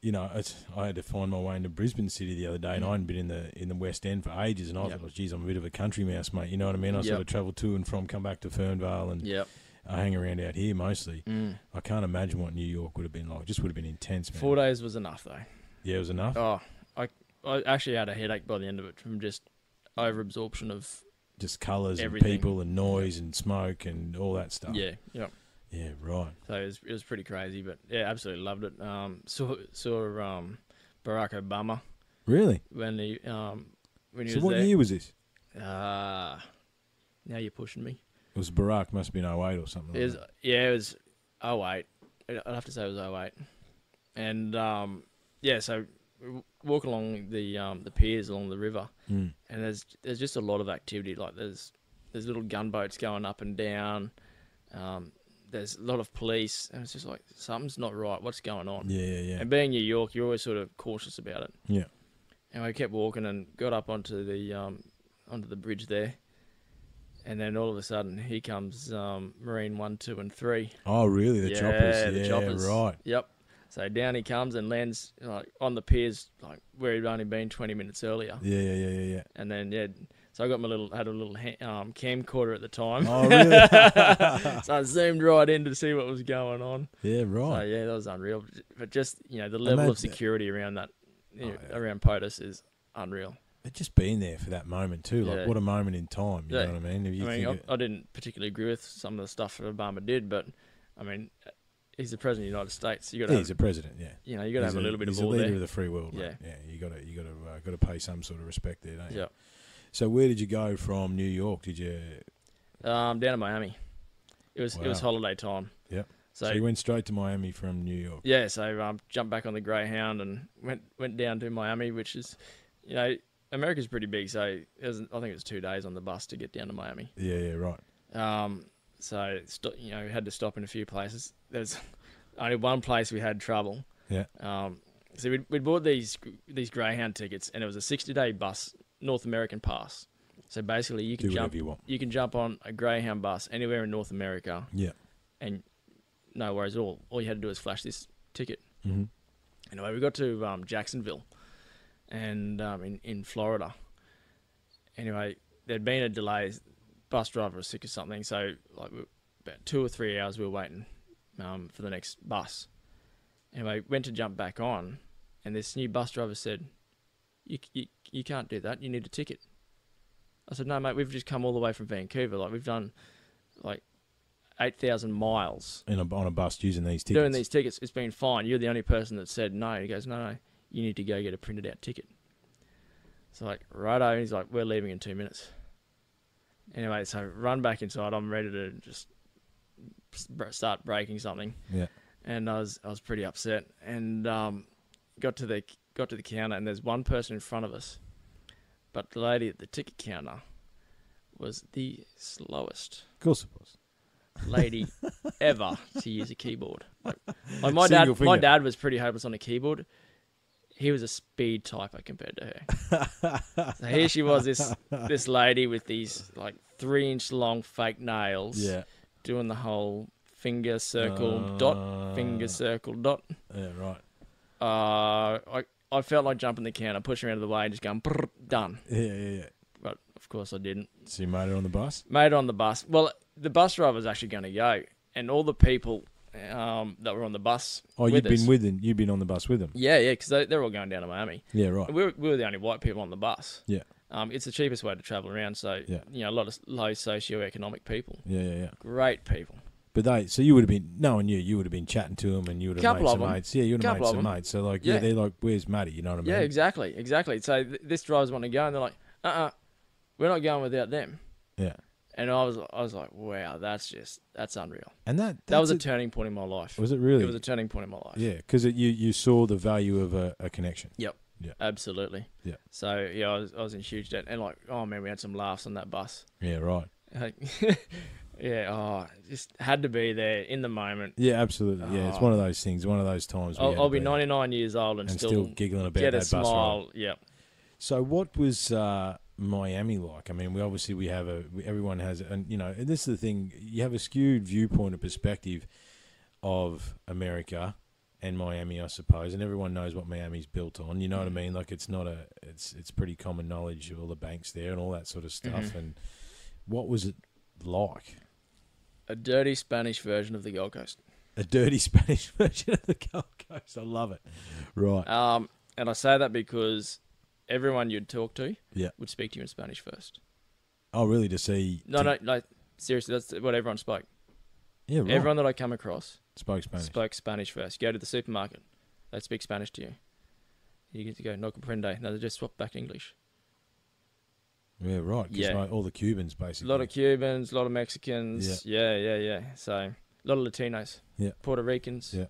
You know, it's, I had to find my way into Brisbane City the other day, and I hadn't been in the in the West End for ages. And I Mm. Yep. thought, geez, I'm a bit of a country mouse, mate. You know what I mean? I Yep. sort of travel to and from, come back to Fernvale, and Yep. I hang around out here mostly. Mm. I can't imagine what New York would have been like. Just would have been intense, man. Four days was enough though. Yeah, it was enough. Oh, I I actually had a headache by the end of it from just overabsorption of Just colours and people and noise and smoke and all that stuff. yeah. Yep. Yeah, right. So it was, it was pretty crazy, but yeah, absolutely loved it. Um, saw saw um, Barack Obama Really? when he um, when he So was what there. year was this? Uh, now you're pushing me. It was Barack. Must have been 08 or something. It was, that. yeah, it was 08. I'd have to say it was 08. And um, yeah, so walk along the um, the piers along the river, Mm. and there's there's just a lot of activity. Like there's there's little gunboats going up and down. Um, there's a lot of police, and it's just like something's not right. What's going on? Yeah, yeah, yeah. And being New York, you're always sort of cautious about it. Yeah. And we kept walking and got up onto the um, onto the bridge there, and then all of a sudden, here comes um, Marine One, Two, and Three. Oh, really? The yeah, choppers. the yeah, choppers. right. Yep. So down he comes and lands like on the piers, like where he'd only been 20 minutes earlier. Yeah, yeah, yeah, yeah, yeah. And then yeah, So I got my little had a little ha- um, camcorder at the time. Oh, really? so I zoomed right in to see what was going on. yeah, So right. yeah, that was unreal. But just you know the level of security around that you know, Oh, yeah. around POTUS is unreal. But just being there for that moment too, like Yeah. what a moment in time. You Yeah. know what I mean? If you I mean, I, I didn't particularly agree with some of the stuff that Obama did, but I mean, he's the president of the United States. You got it, he's a president, yeah. you know, you got to have a little bit of he's a leader there. of the free world, mate. Yeah, you got to you got to uh, got to pay some sort of respect there, don't you? Yeah. So where did you go from New York? Did you? Um, down to Miami. It was it was holiday time. Yep. So, So, you went straight to Miami from New York. yeah, so um, jumped back on the Greyhound and went went down to Miami, which is, you know, America's pretty big. So it was, I think it was two days on the bus to get down to Miami. Yeah, yeah, right. Um, so sto- you know, we had to stop in a few places. There's only one place we had trouble. Yeah. Um, so we we bought these these Greyhound tickets, and it was a 60 day bus North American pass. So basically, you Do can jump whatever you want. you can jump on a Greyhound bus anywhere in North America, Yeah. and no worries at all. All you had to do was flash this ticket. hmm Anyway, we got to um, Jacksonville, and um, in in Florida. Anyway, there'd been a delay. Bus driver was sick or something, so like about two or three hours we were waiting um, for the next bus. Anyway, went to jump back on, and this new bus driver said, "You you you can't do that. You need a ticket." I said, "No, mate. We've just come all the way from Vancouver. Like we've done like eight thousand miles." In a, on a bus using these tickets. doing these tickets, it's been fine. You're the only person that said no. He goes, no, no, you need to go get a printed out ticket. So like, righto. He's like, we're leaving in two minutes. Anyway, so run back inside. I'm ready to just start breaking something, Yeah. and I was I was pretty upset. And um, got to the got to the counter, and there's one person in front of us, but the lady at the ticket counter was the slowest Of course it was. lady ever to use a keyboard. Like, like my Single dad, my dad was pretty hopeless on a keyboard. He was a speed typer compared to her. so here she was, this this lady with these like three inch long fake nails, Yeah. doing the whole finger circle dot, finger Uh, circle dot. Yeah, right. Uh, I I felt like jumping the counter, pushing her out of the way, and just going done. Yeah, yeah, yeah. But of course I didn't. So you made it on the bus? made it on the bus. Well, the bus driver was actually going to go, and all the people um, that were on the bus. Oh, you've been us- with them. You've been on the bus with them. Yeah, yeah, because they, they're all going down to Miami. Yeah, right. We were, we were the only white people on the bus. Yeah. Um, it's the cheapest way to travel around, so Yeah. you know a lot of low socioeconomic people, Yeah, yeah, yeah. great people. But they, so you would have been knowing you, you would have been chatting to them, and you would have Couple made some them. mates. Yeah, you would have Couple made some them. mates. So like, yeah. Yeah. they're like, "Where's Matty?" You know what I mean? Yeah, exactly, exactly. So th- this driver's want to go, and they're like, "Uh, uh we're not going without them." Yeah. And I was, I was like, "Wow, that's just that's unreal." And that That was a that's turning point in my life. was it really? It was a turning point in my life. yeah, because you you saw the value of a, a connection. Yep. Yeah. Absolutely. Yeah. So yeah, I was I was in huge debt, and like, oh man, we had some laughs on that bus. Yeah, right. Like, yeah, oh, just had to be there in the moment. Yeah, absolutely. Yeah, it's one of those things. One of those times. we I'll, had I'll to be there 99 years old and, and still, still, giggling about get that a bus ride. smile. Yeah. So, what was uh, Miami like? I mean, we obviously we have a we- everyone has, and you know, and this is the thing. You have a skewed viewpoint or perspective of America and Miami, I suppose, and everyone knows what Miami's built on. You know what I Mm. mean? Like it's not a, it's it's pretty common knowledge of all the banks there and all that sort of stuff. Mhm. And what was it like? A dirty Spanish version of the Gold Coast. A dirty Spanish version of the Gold Coast. I love it. Right. Um, and I say that because everyone you'd talk to Yeah. would speak to you in Spanish first. Oh, really? To see? No, to- no, no. Seriously, that's what everyone spoke. Yeah, right. Everyone that I come across spoke Spanish. spoke Spanish first. Go to the supermarket, they'd speak Spanish to you. You get to go, no comprende. No, they just swap back English. Yeah, right. Yeah. like, all the Cubans basically. A lot of Cubans, a lot of Mexicans. Yeah, yeah, yeah. yeah. So a lot of Latinos. Yeah. Puerto Ricans. Yeah.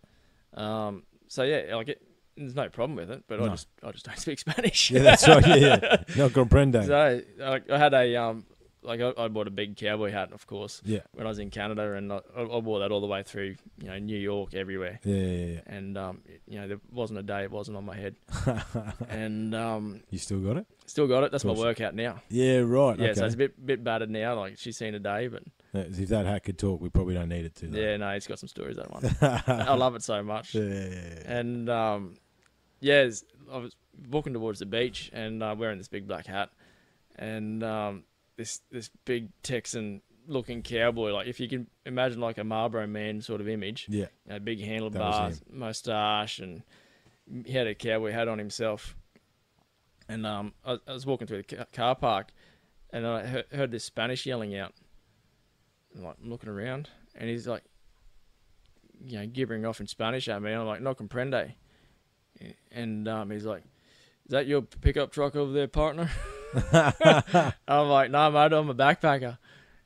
Um. So yeah, like it, there's no problem with it, but I just I just don't speak Spanish. Yeah, that's right. Yeah, yeah. No comprende. so like, I had a um like I, I bought a big cowboy hat, of course, yeah. when I was in Canada, and I, I wore that all the way through, you know, New York, everywhere. Yeah, yeah, yeah. And um, it- you know, there wasn't a day it wasn't on my head, and um, you still got it? still got it. That's my workout now. Yeah, right. Yeah, okay. so it's a bit bit battered now. Like she's seen a day, but If that hat could talk, we probably don't need it to. though. yeah, no, it's got some stories that one. I love it so much. Yeah, yeah, yeah, yeah. And um, yeah, I was walking towards the beach and uh, wearing this big black hat, and um, this this big Texan looking cowboy. Like if you can imagine like a Marlboro man sort of image, Yeah. you know, big handlebars, mustache, and he had a cowboy hat on himself. And um, I, I was walking through the car park, and I heard, heard this Spanish yelling out. And like I'm looking around, and he's like, you know, gibbering off in Spanish at me. And I'm like, no comprende. And um, he's like, is that your pickup truck over there, partner? I'm like, no, mate, I'm a backpacker.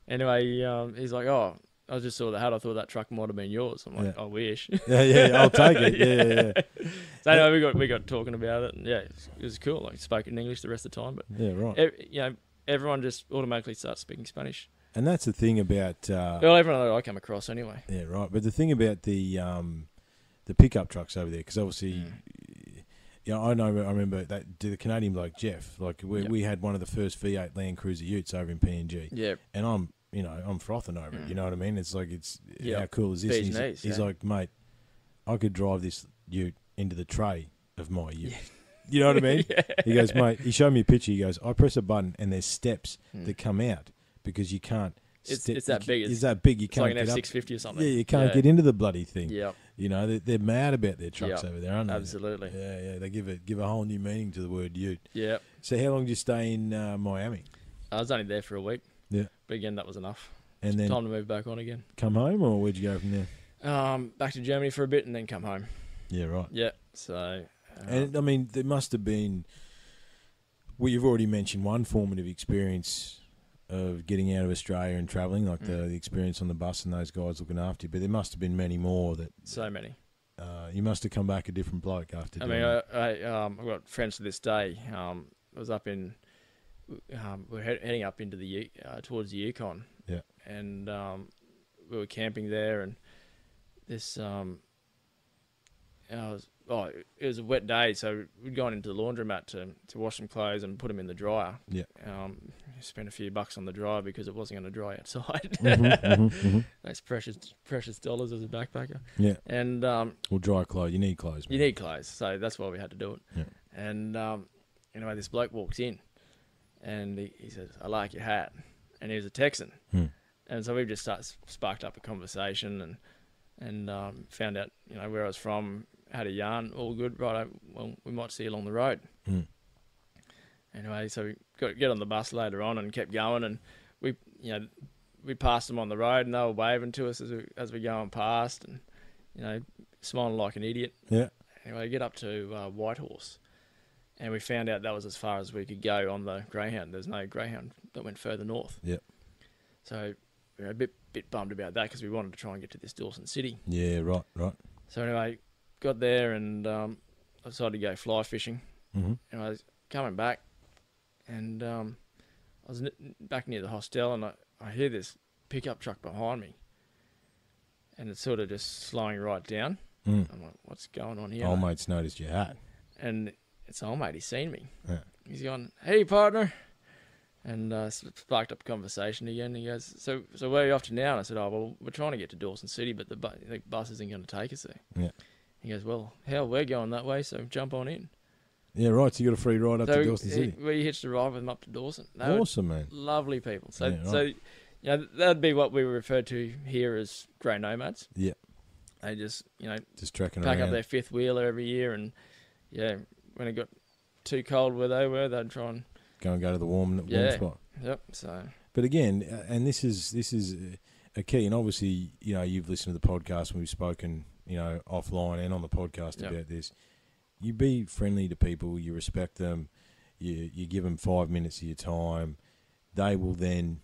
Anyway, um, he's like, oh, I just saw the hat. I thought that truck might have been yours. I'm like, Yeah. I wish. Yeah, yeah, I'll take it. Yeah, yeah, yeah. So anyway, we got we got talking about it, and yeah, it was, it was cool. Like spoke in English the rest of the time, but Yeah, right. you know, everyone just automatically starts speaking Spanish. And that's the thing about uh, Well, everyone that I come across anyway. yeah, right. But the thing about the um, the pickup trucks over there, because obviously, Mm. Yeah, I know. I remember that the Canadian bloke Jeff. Like we, Yep. we had one of the first V8 Land Cruiser Utes over in PNG, Yeah, and I'm you know I'm frothing over it. Mm. You know what I mean? It's like it's Yeah. how cool is this? He's knees, he's yeah. like, mate, I could drive this Ute into the tray of my Ute. You know what I mean? yeah. He goes, mate. He showed me a picture. He goes, I press a button and there's steps Mm. that come out because you can't. It's- step- it's that you big, It's, it's- that big. You can't like an get F up. six fifty or something. Yeah, you can't yeah. get into the bloody thing. Yeah, You know, they're, they're mad about their trucks Yeah. over there, aren't they? absolutely. Yeah, yeah. They give it give a whole new meaning to the word Ute. Yeah, So how long did you stay in uh, Miami? I was only there for a week. Yeah. but again, that was enough. And then Time to move back on again. come home, or where'd you go from there? Um, back to Germany for a bit and then come home. Yeah, right. Yeah, so. uh, And I mean, there must have been. Well, you've already mentioned one formative experience of getting out of Australia and travelling, like the, Mm. the experience on the bus and those guys looking after you. But there must have been many more that so many. uh, you must have come back a different bloke after. I doing mean, I, that. I um, I've got friends to this day. Um, I was up in, um, we're head, heading up into the uh, towards the Yukon. Yeah. And um, we were camping there, and this um, I was oh, it was a wet day, so we'd gone into the laundromat to to wash some clothes and put them in the dryer. Yeah. Um, spent a few bucks on the dryer because it wasn't going to dry outside. Mhm, mhm, mhm. Those precious precious dollars as a backpacker. Yeah, And um, well, dry clothes. You need clothes. you need clothes, so that's why we had to do it. Yeah. And um, anyway, this bloke walks in, and he, he says, "I like your hat," and he was a Texan, Hmm. and so we just start, sparked up a conversation and and um, found out you know where I was from, had a yarn, all good, right? Well, we might see you along the road. Hmm. Anyway, so we got get on the bus later on and kept going, and we you know we passed them on the road, and they were waving to us as we as we going past, and you know smiling like an idiot. Yeah. Anyway, get up to uh, Whitehorse, and we found out that was as far as we could go on the Greyhound. There's no Greyhound that went further north. Yep. So we were a bit bit bummed about that because we wanted to try and get to this Dawson City. Yeah, right, right. So anyway, got there and um, I decided to go fly fishing. hmm And I was coming back, and um, I was n- back near the hostel, and I, I hear this pickup truck behind me, and it's sort of just slowing right down. Mm. I'm like, what's going on here? Old mate's noticed your hat. and it's old mate. He's seen me. Yeah. He's gone, hey partner, and uh, sparked up conversation again. He goes, so so where are you off to now? And I said, oh well, we're trying to get to Dawson City, but the, bu- the bus isn't going to take us there. Yeah. He goes, well, hell, we're going that way, so jump on in. Yeah, right. So you got a free ride up so to Dawson City. we hitched a ride with him up to Dawson. They Awesome, man. lovely people. So Yeah, right. so. You know, that'd be what we refer to here as grey nomads. Yeah. They just, you know, Just trekking pack around. up their fifth wheeler every year, and yeah, when it got too cold where they were, they'd try and Go and go to the warm, warm Yeah. spot. yep. So But again, and this is this is a key, and obviously, you know, you've listened to the podcast and we've spoken, you know, offline and on the podcast Yep. about this. You be friendly to people, you respect them, you you give them five minutes of your time, they will then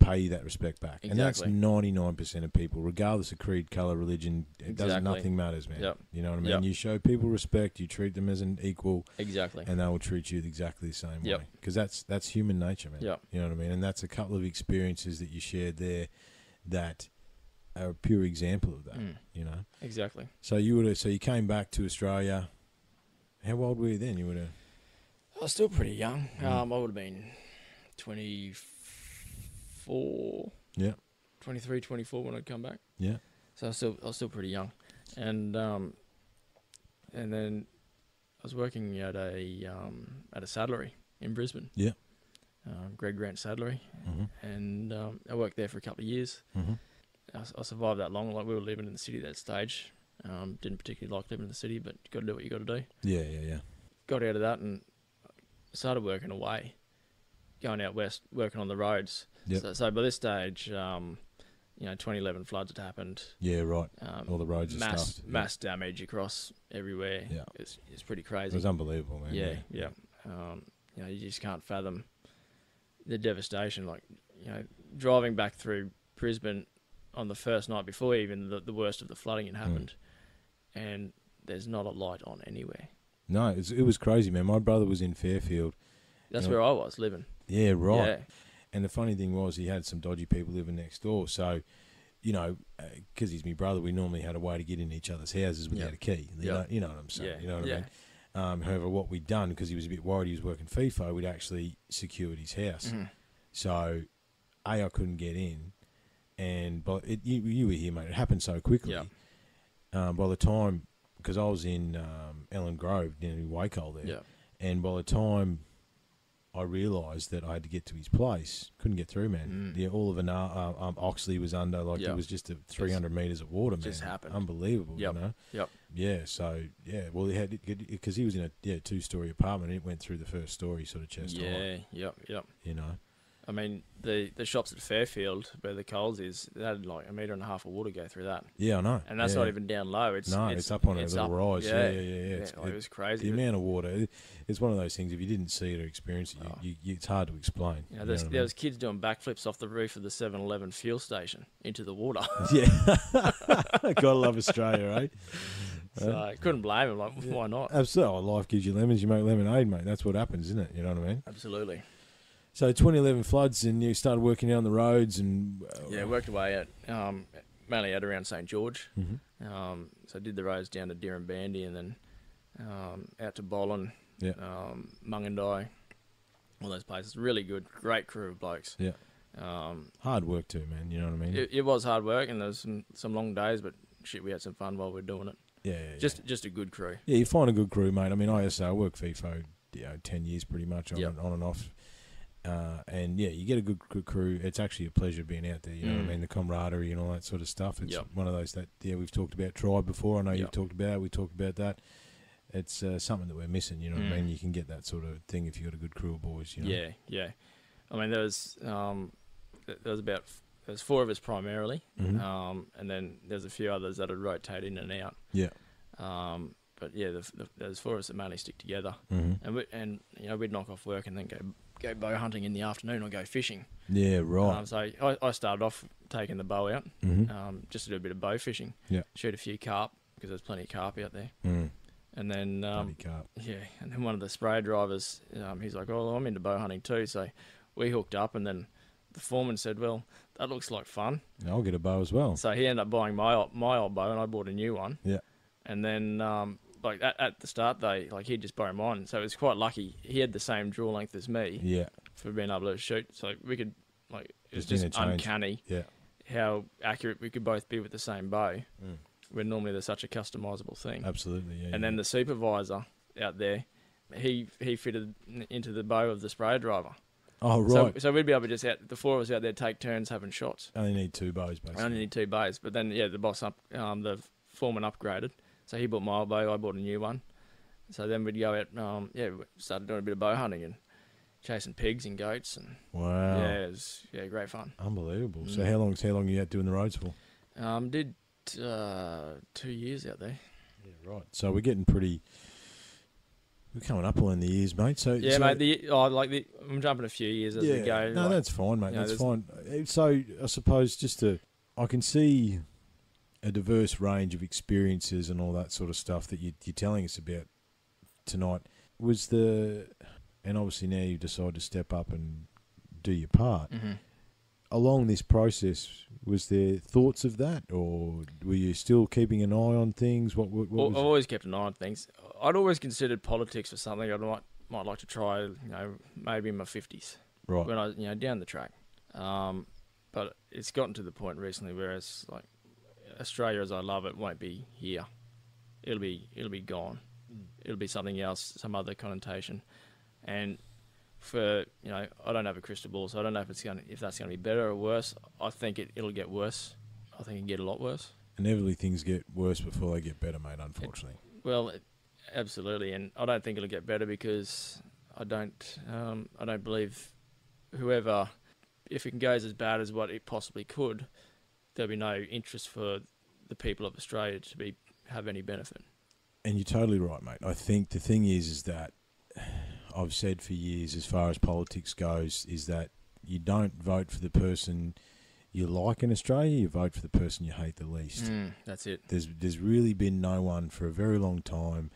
pay you that respect back, and that's ninety nine percent of people, regardless of creed, color, religion. It doesn't. Nothing matters, man. Yep. You know what I mean? Yep. You show people respect, you treat them as an equal, exactly. and they will treat you exactly the same way. Because that's that's human nature, man. Yep. You know what I mean? And that's a couple of experiences that you shared there that are a pure example of that. Mm, You know. exactly. So you would have. So you came back to Australia. How old were you then? You would have. I was still pretty young. Mm. Um, I would have been 24, Yeah. 23, 24 when I'd come back. Yeah. So I was still I was still pretty young, and um, and then I was working at a um, at a saddlery, in Brisbane. Yeah. Um, Greg Grant Saddlery, hmm and um, I worked there for a couple of years. hmm I, I survived that long. Like we were living in the city at that stage. Um, didn't particularly like living in the city, but you got to do what you got to do. Yeah, yeah, yeah. Got out of that and started working away, going out west, working on the roads. Yep. So, so by this stage, um, you know, 2011 floods had happened. Yeah, right. Um, All the roads are mass stuffed. Yeah. mass damage across everywhere. Yeah. It's it's pretty crazy. It was unbelievable, man. yeah, yeah. Um, you know, you just can't fathom the devastation. Like, you know, driving back through Brisbane on the first night before even the, the worst of the flooding Hmm. had happened, and there's not a light on anywhere. No, it's, it was crazy, man. My brother was in Fairfield. That's where I was living. Yeah, right. Yeah. And the funny thing was, he had some dodgy people living next door. So, you know, because he's my brother, we normally had a way to get in each other's houses without Yep. a key. You, Yep. know, you know what I'm saying? Yeah, You know what yeah. I mean? Um, however, what we'd done, because he was a bit worried he was working FIFO, we'd actually secured his house. Mhm. So, A, I couldn't get in. And but it, you, you were here, mate. It happened so quickly. Yeah. Um, by the time, because I was in um, Ellen Grove, near Wacol there. Yeah. And by the time I realised that I had to get to his place, couldn't get through, man. Mm. Yeah, all of an uh, um, Oxley was under, like Yeah. it was just a 300 metres of water, man. just happened. Unbelievable, Yep. you know? Yep. Yeah, so, yeah, well, he had, because he was in a yeah two story apartment, it went through the first story sort of chest Yeah. height, Yep. Yep. you know? I mean, the the shops at Fairfield, where the Coles is, they had like a metre and a half of water go through that, Yeah, I know. and that's yeah. not even down low. It's No, it's, up on a little up. rise. Yeah, yeah, yeah. yeah. It's, like, it it- was crazy. the amount of water, it's one of those things, if you didn't see it or experience it, you, Oh. you, you, it's hard to explain. you know, you there's, know what I there was kids doing backflips off the roof of the 7-Eleven fuel station into the water. mean? Yeah. Gotta love Australia, eh? so I couldn't blame him. Like, why not? Absolutely. Oh, life gives you lemons, you make lemonade, mate. That's what happens, isn't it? You know what I mean? Absolutely. So 2011 floods, and you started working down the roads, and uh, Yeah, worked away at um, mainly out around St George. Mhm. Um, so I did the roads down to Dirranbandi and Bandy and then um, out to Bollon, Yeah. um, Mungindi, all those places. Really good, great crew of blokes. Yeah. Um, hard work too, man. You know what I mean? it, it was hard work and there was some, some long days, but shit, we had some fun while we were doing it. yeah, yeah, yeah. Just just a good crew. yeah, you find a good crew, mate. I mean, I say I worked FIFO, you know, 10 years pretty much on, and, on and off. Uh, and yeah, you get a good, good crew. It's actually a pleasure being out there. You know what I Mm. mean? The camaraderie and all that sort of stuff. It's Yep. one of those that yeah we've talked about tribe before. I know you've talked about. it. We talked about that. It's uh, something that we're missing. You know what I Mm. mean? You can get that sort of thing if you have got a good crew of boys. You know? Yeah, yeah. I mean, there was um, there was about there was four of us primarily, Mhm. um, and then there's a few others that would rotate in and out. Yeah. Um, but yeah, the, the, there's four of us that mainly stick together, hmm and we, and you know we'd knock off work and then go go bow hunting in the afternoon or go fishing. Yeah. Right. Um, so I, I started off taking the bow out hmm um, just to do a bit of bow fishing. Yeah. Shoot a few carp because there's plenty of carp out there, mm. and then um, carp. yeah, and then one of the spray drivers, um, he's like, "Oh, I'm into bow hunting too." So we hooked up, and then the foreman said, "Well, that looks like fun." I'll get a bow as well. So he ended up buying my my old bow, and I bought a new one. Yeah. And then, um, like at, at the start, they like he'd just borrow mine, so it was quite lucky. He had the same draw length as me Yeah. for being able to shoot, so we could like it was Just just uncanny Yeah. how accurate we could both be with the same bow. Mm. When normally there's such a customizable thing. Absolutely. Yeah. and then the supervisor out there, he he fitted into the bow of the spray driver. oh right. so we'd be able to just out the four of us out there take turns having shots. only need two bows I basically. only need two bows, but then yeah, the boss up, um, the foreman upgraded, so he bought my old bow, I bought a new one. So then we'd go out, um, yeah, we started doing a bit of bow hunting and chasing pigs and goats, and wow. yeah, it was yeah great fun. Unbelievable. So Mm. how long? How long you out doing the roads for? Um, did uh, two years out there. Yeah, right. So we're getting pretty. We're coming up on the years, mate. So Yeah, so, mate. The oh, like the I'm jumping a few years as yeah, we go. no, like- that's fine, mate. you know, that's fine. Uh, So I suppose just to, I can see a diverse range of experiences and all that sort of stuff that you, you're telling us about tonight. Was the, and obviously now you've decided to step up and do your part. Mhm. Along this process, was there thoughts of that, or were you still keeping an eye on things? What, what, what Well, I've always kept an eye on things. I'd always considered politics for something I might might like to try. You know, maybe in my fifties right? when I you know down the track. Um, but it's gotten to the point recently where it's like Australia, as I love it, won't be here. It'll be it'll be gone. It'll be something else, some other connotation, and for you know, I don't have a crystal ball, so I don't know if it's going if that's going to be better or worse. I think it it'll get worse. I think it can get a lot worse. Inevitably, things get worse before they get better, mate. Unfortunately, Well, it, absolutely, and I don't think it'll get better because I don't um, I don't believe whoever if it goes as bad as what it possibly could, there'll be no interest for the people of Australia to be have any benefit. and you're totally right, mate. I think the thing is, is that I've said for years, as far as politics goes, is that you don't vote for the person you like in Australia. You vote for the person you hate the least. Mm, that's it. There's there's really been no one for a very long time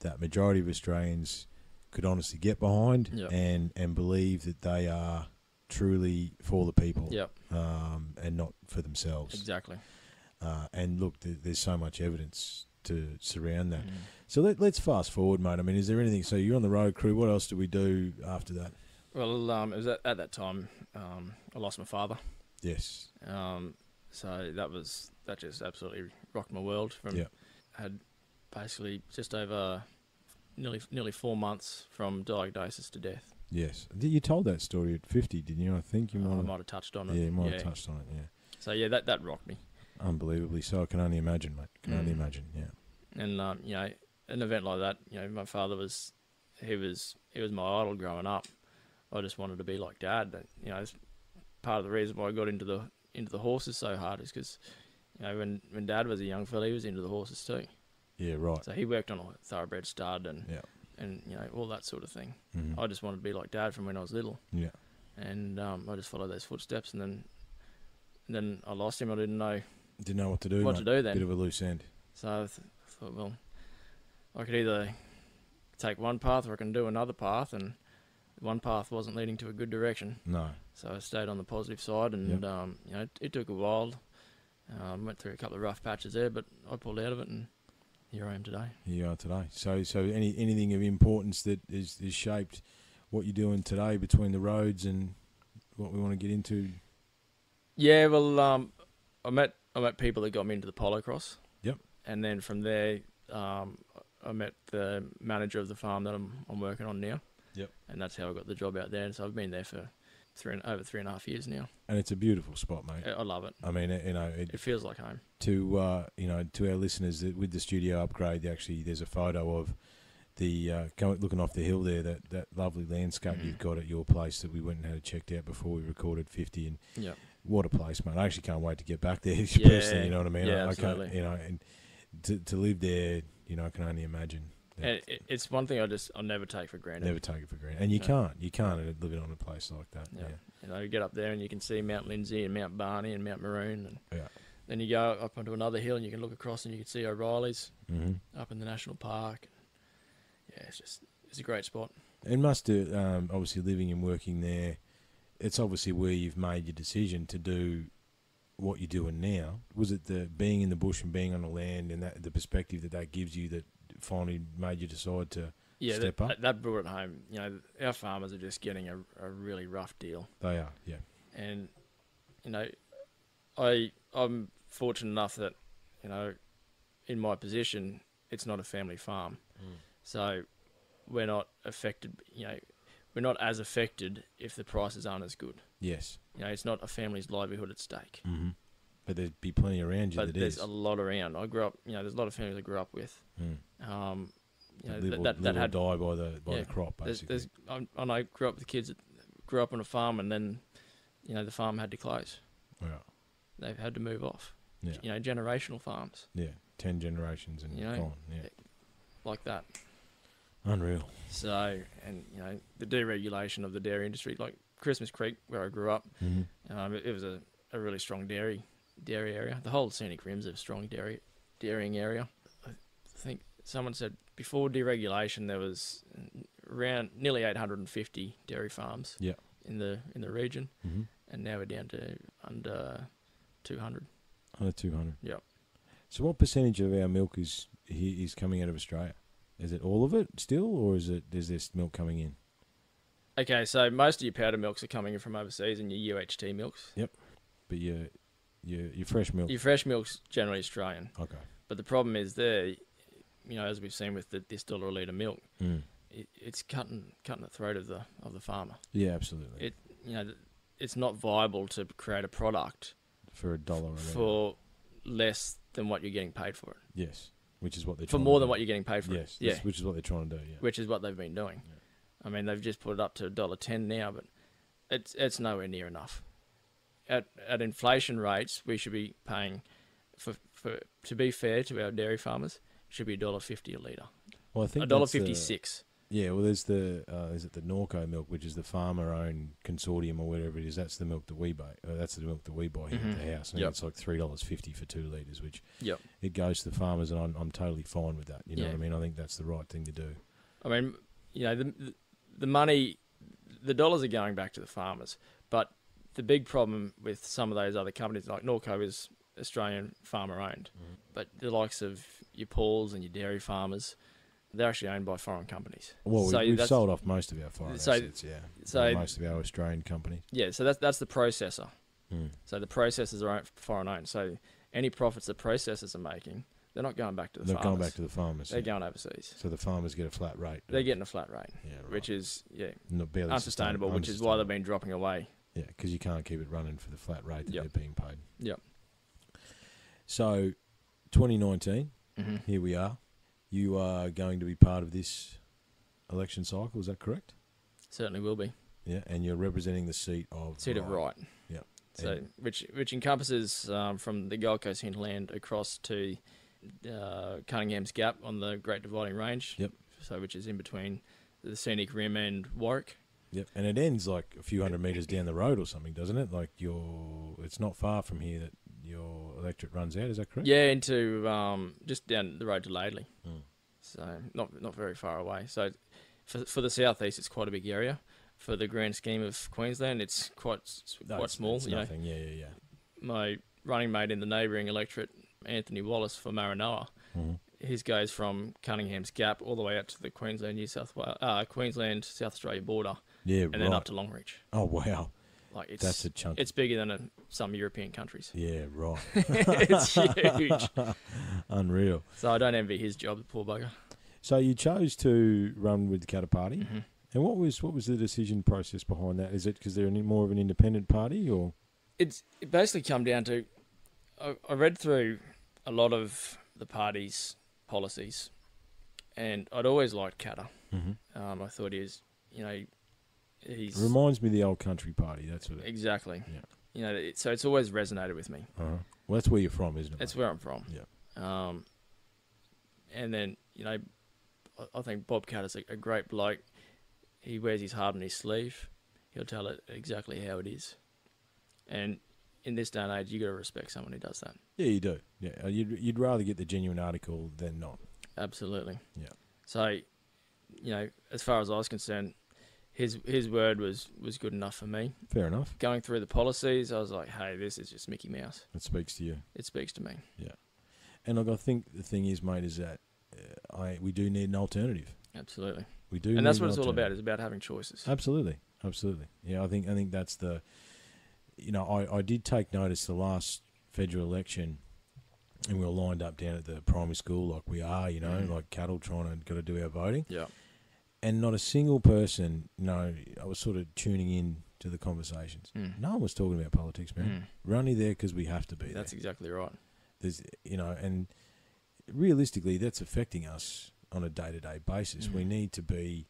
that majority of Australians could honestly get behind Yep. and and believe that they are truly for the people Yep, um, and not for themselves. exactly. Uh, and look, there, there's so much evidence to surround that. Mm. So let, let's fast forward, mate. I mean, is there anything? So you're on the road crew. What else do we do after that? Well, um, it was at, at that time um, I lost my father. Yes. Um, so that was that just absolutely rocked my world. From Yeah. had basically just over nearly nearly four months from diagnosis to death. Yes. You told that story at 50, didn't you? I think you I might have. might have touched on it. Yeah, you might have touched on it. Yeah. So yeah, that that rocked me. Unbelievably so. I can only imagine, mate. Can only Mm. imagine. Yeah. And um, you know, an event like that, you know, my father was he was he was my idol growing up. I just wanted to be like dad. And, you know, it's part of the reason why I got into the into the horses so hard is because you know when when dad was a young fella, he was into the horses too. Yeah. Right. So he worked on a thoroughbred stud and Yeah. And you know all that sort of thing. Mhm. I just wanted to be like dad from when I was little, Yeah. and um, I just followed those footsteps. And then and then I lost him. I didn't know Didn't know what to do. what mate. to do then. Bit of a loose end. So I th- thought, well, I could either take one path or I can do another path, and one path wasn't leading to a good direction. No. So I stayed on the positive side, and um, you know, it, it took a while. Um, went through a couple of rough patches there, but I pulled out of it, and here I am today. Here you are today. So, so any anything of importance that is, is shaped what you're doing today between the roads and what we want to get into. Yeah, well, um, I met I met people that got me into the polocrosse. Yep. And then from there, um, I met the manager of the farm that I'm I'm working on now. Yep. And that's how I got the job out there. And so I've been there for three and, over three and a half years now. And it's a beautiful spot, mate. I, love it. I mean, it, you know, it, It feels like home. to uh, you know to our listeners that with the studio upgrade, actually, there's a photo of the uh, going, looking off the hill there. That that lovely landscape Mhm. you've got at your place that we went and had it checked out before we recorded 50. And Yeah. what a place, mate! I actually can't wait to get back there. Yeah, personally, you know what I mean? yeah, I, I can't, absolutely. you know, and to to live there, you know, I can only imagine. And it, it's one thing I just I'll never take for granted. Never take it for granted, and you can't. You can't living on a place like that. Yeah. You know, you get up there and you can see Mount Lindesay and Mount Barney and Mount Maroon, and Yeah. then you go up onto another hill and you can look across and you can see O'Reilly's hmm up in the national park. Yeah, it's just it's a great spot. And must have um, obviously living and working there. It's obviously where you've made your decision to do what you're doing now. Was it the being in the bush and being on the land and that the perspective that that gives you that finally made you decide to? Yeah, Step that, up. that- that brought it home. You know, our farmers are just getting a, a really rough deal, They are, yeah, and you know, I I'm fortunate enough that you know, in my position, it's not a family farm, so we're not affected. You know, we're not as affected if the prices aren't as good. yes. You know, it's not a family's livelihood at stake. Mm-hmm. But there'd be plenty around you But there's is. a lot around. I grew up. You know, there's a lot of families I grew up with. Mm. Um, you know, live that, or, that, that had die by the by yeah, the crop, There's, basically. there's, I, I grew up with kids that grew up on a farm, and then, you know, the farm had to close. yeah, They've had to move off. yeah, You know, generational farms yeah. Ten generations and You know, gone. Yeah, like that. unreal. So, and you know, the deregulation of the dairy industry, like Christmas Creek, where I grew up, Mm-hmm. um, it, it was a, a really strong dairy dairy area. The whole scenic rim's a strong dairy dairying area. I think someone said before deregulation there was around nearly 850 dairy farms. Yeah. In the in the region. Mm-hmm. and now we're down to under 200. Under two hundred. Yep. So, what percentage of our milk is is coming out of Australia? Is it all of it still, or is it is this milk coming in? Okay, so most of your powder milks are coming in from overseas, and your UHT milks. Yep. But your your your fresh milk. Your fresh milk's generally Australian, okay. but the problem is there, you know, as we've seen with the, this dollar a litre milk, Mm. it, it's cutting cutting the throat of the of the farmer. Yeah, absolutely. It you know, it's not viable to create a product for a dollar a litre. for less than what you're getting paid for it. yes, which is what they're For more than do. what you're getting paid for Yes, it. Yeah. which is what they're trying to do. Yeah. Which is what they've been doing. Yeah. I mean, they've just put it up to a dollar ten now, but it's it's nowhere near enough. At at inflation rates, we should be paying for for to be fair to our dairy farmers, should be a dollar fifty a litre. Well, I think A dollar fifty six. Yeah, well, there's the uh, is it the Norco milk, which is the farmer-owned consortium or whatever it is. That's the milk that we buy. Uh, that's the milk that we buy here Mhm. at the house. And Yep. it's like three dollars fifty for two liters, which Yep. it goes to the farmers, and I'm, I'm totally fine with that. You know Yeah. what I mean? I think that's the right thing to do. I mean, you know, the- the money, the dollars are going back to the farmers, but the big problem with some of those other companies, like Norco, is Australian farmer owned, Mm-hmm. but the likes of your Pauls and your dairy farmers, they're actually owned by foreign companies. Well, So we, we've sold off most of our foreign So- assets. Yeah, so- most of our Australian companies. Yeah, so that's that's the processor. Mm. So the processors are foreign owned. So any profits the processors are making, they're not going back to the They're farmers. going back to the farmers. they're yeah. going overseas. So the farmers get a flat rate. They're getting a flat rate, yeah, right. which is yeah Not barely unsustainable, which is why they've been dropping away. Yeah, because you can't keep it running for the flat rate that Yep. they're being paid. Yep. So, 2019, Mm-hmm. here we are. You are going to be part of this election cycle. Is that correct? Certainly will be. Yeah, and you're representing the seat of Seat of Wright. Yep. So And- which which encompasses um, from the Gold Coast hinterland across to uh, Cunningham's Gap on the Great Dividing Range. Yep. So which is in between the scenic rim and Warwick. Yep, and it ends like a few hundred meters down the road or something, doesn't it? Like your, it's not far from here that your electorate runs out. Is that correct? Yeah, into um, just down the road to Laidley. Mm. So not not very far away. So for for the southeast, it's quite a big area. For the grand scheme of Queensland, it's quite No, quite it's- small. It's you know, nothing. Yeah, yeah, yeah. my running mate in the neighbouring electorate, Anthony Wallace for Maranoa, Mhm. his goes from Cunningham's Gap all the way up to the Queensland New South Wales, uh, Queensland South Australia border, Yeah, and right. then up to Longreach. oh wow, Like it's that's a chunk. it's bigger than uh some European countries. yeah, right. it's huge. Unreal. So I don't envy his job, the poor bugger. So you chose to run with the Party, hmm and what was what was the decision process behind that? Is it because they're more of an independent party, or It's it basically come down to I, I read through a lot of the party's policies, and I'd always liked Katter. Um, I thought he was, you know, he's reminds me of the old country party? That's what. It, exactly. Yeah. You know, it, so it's always resonated with me. uh-huh. Well, that's where you're from, isn't it? That's mate? where I'm from. Yeah. Um, and then you know, I, I think Bob Katter's a, a great bloke. He wears his heart on his sleeve. He'll tell it exactly how it is. And in this day and age, you got to respect someone who does that. Yeah, you do. Yeah, uh, you'd you'd rather get the genuine article than not. Absolutely. Yeah. So, you know, as far as I was concerned, his his word was was good enough for me. Fair enough. Going through the policies, I was like, hey, this is just Mickey Mouse. It speaks to you. It speaks to me. Yeah, and look, I think the thing is, mate, is that uh, I we do need an alternative. Absolutely. We do, and that's what it's all about. It's about having choices. Absolutely, absolutely. Yeah, I think I think that's the. You know, I, I did take notice the last federal election, and we were lined up down at the primary school like we are. You know, Mhm. like cattle trying to got to do our voting, Yeah. And not a single person. You know, I was sort of tuning in to the conversations. Mm. No one was talking about politics, man. Mm. We're only there because we have to be. That's there. exactly right. There's, you know, and realistically, that's affecting us on a day to day basis. We Mhm. need to be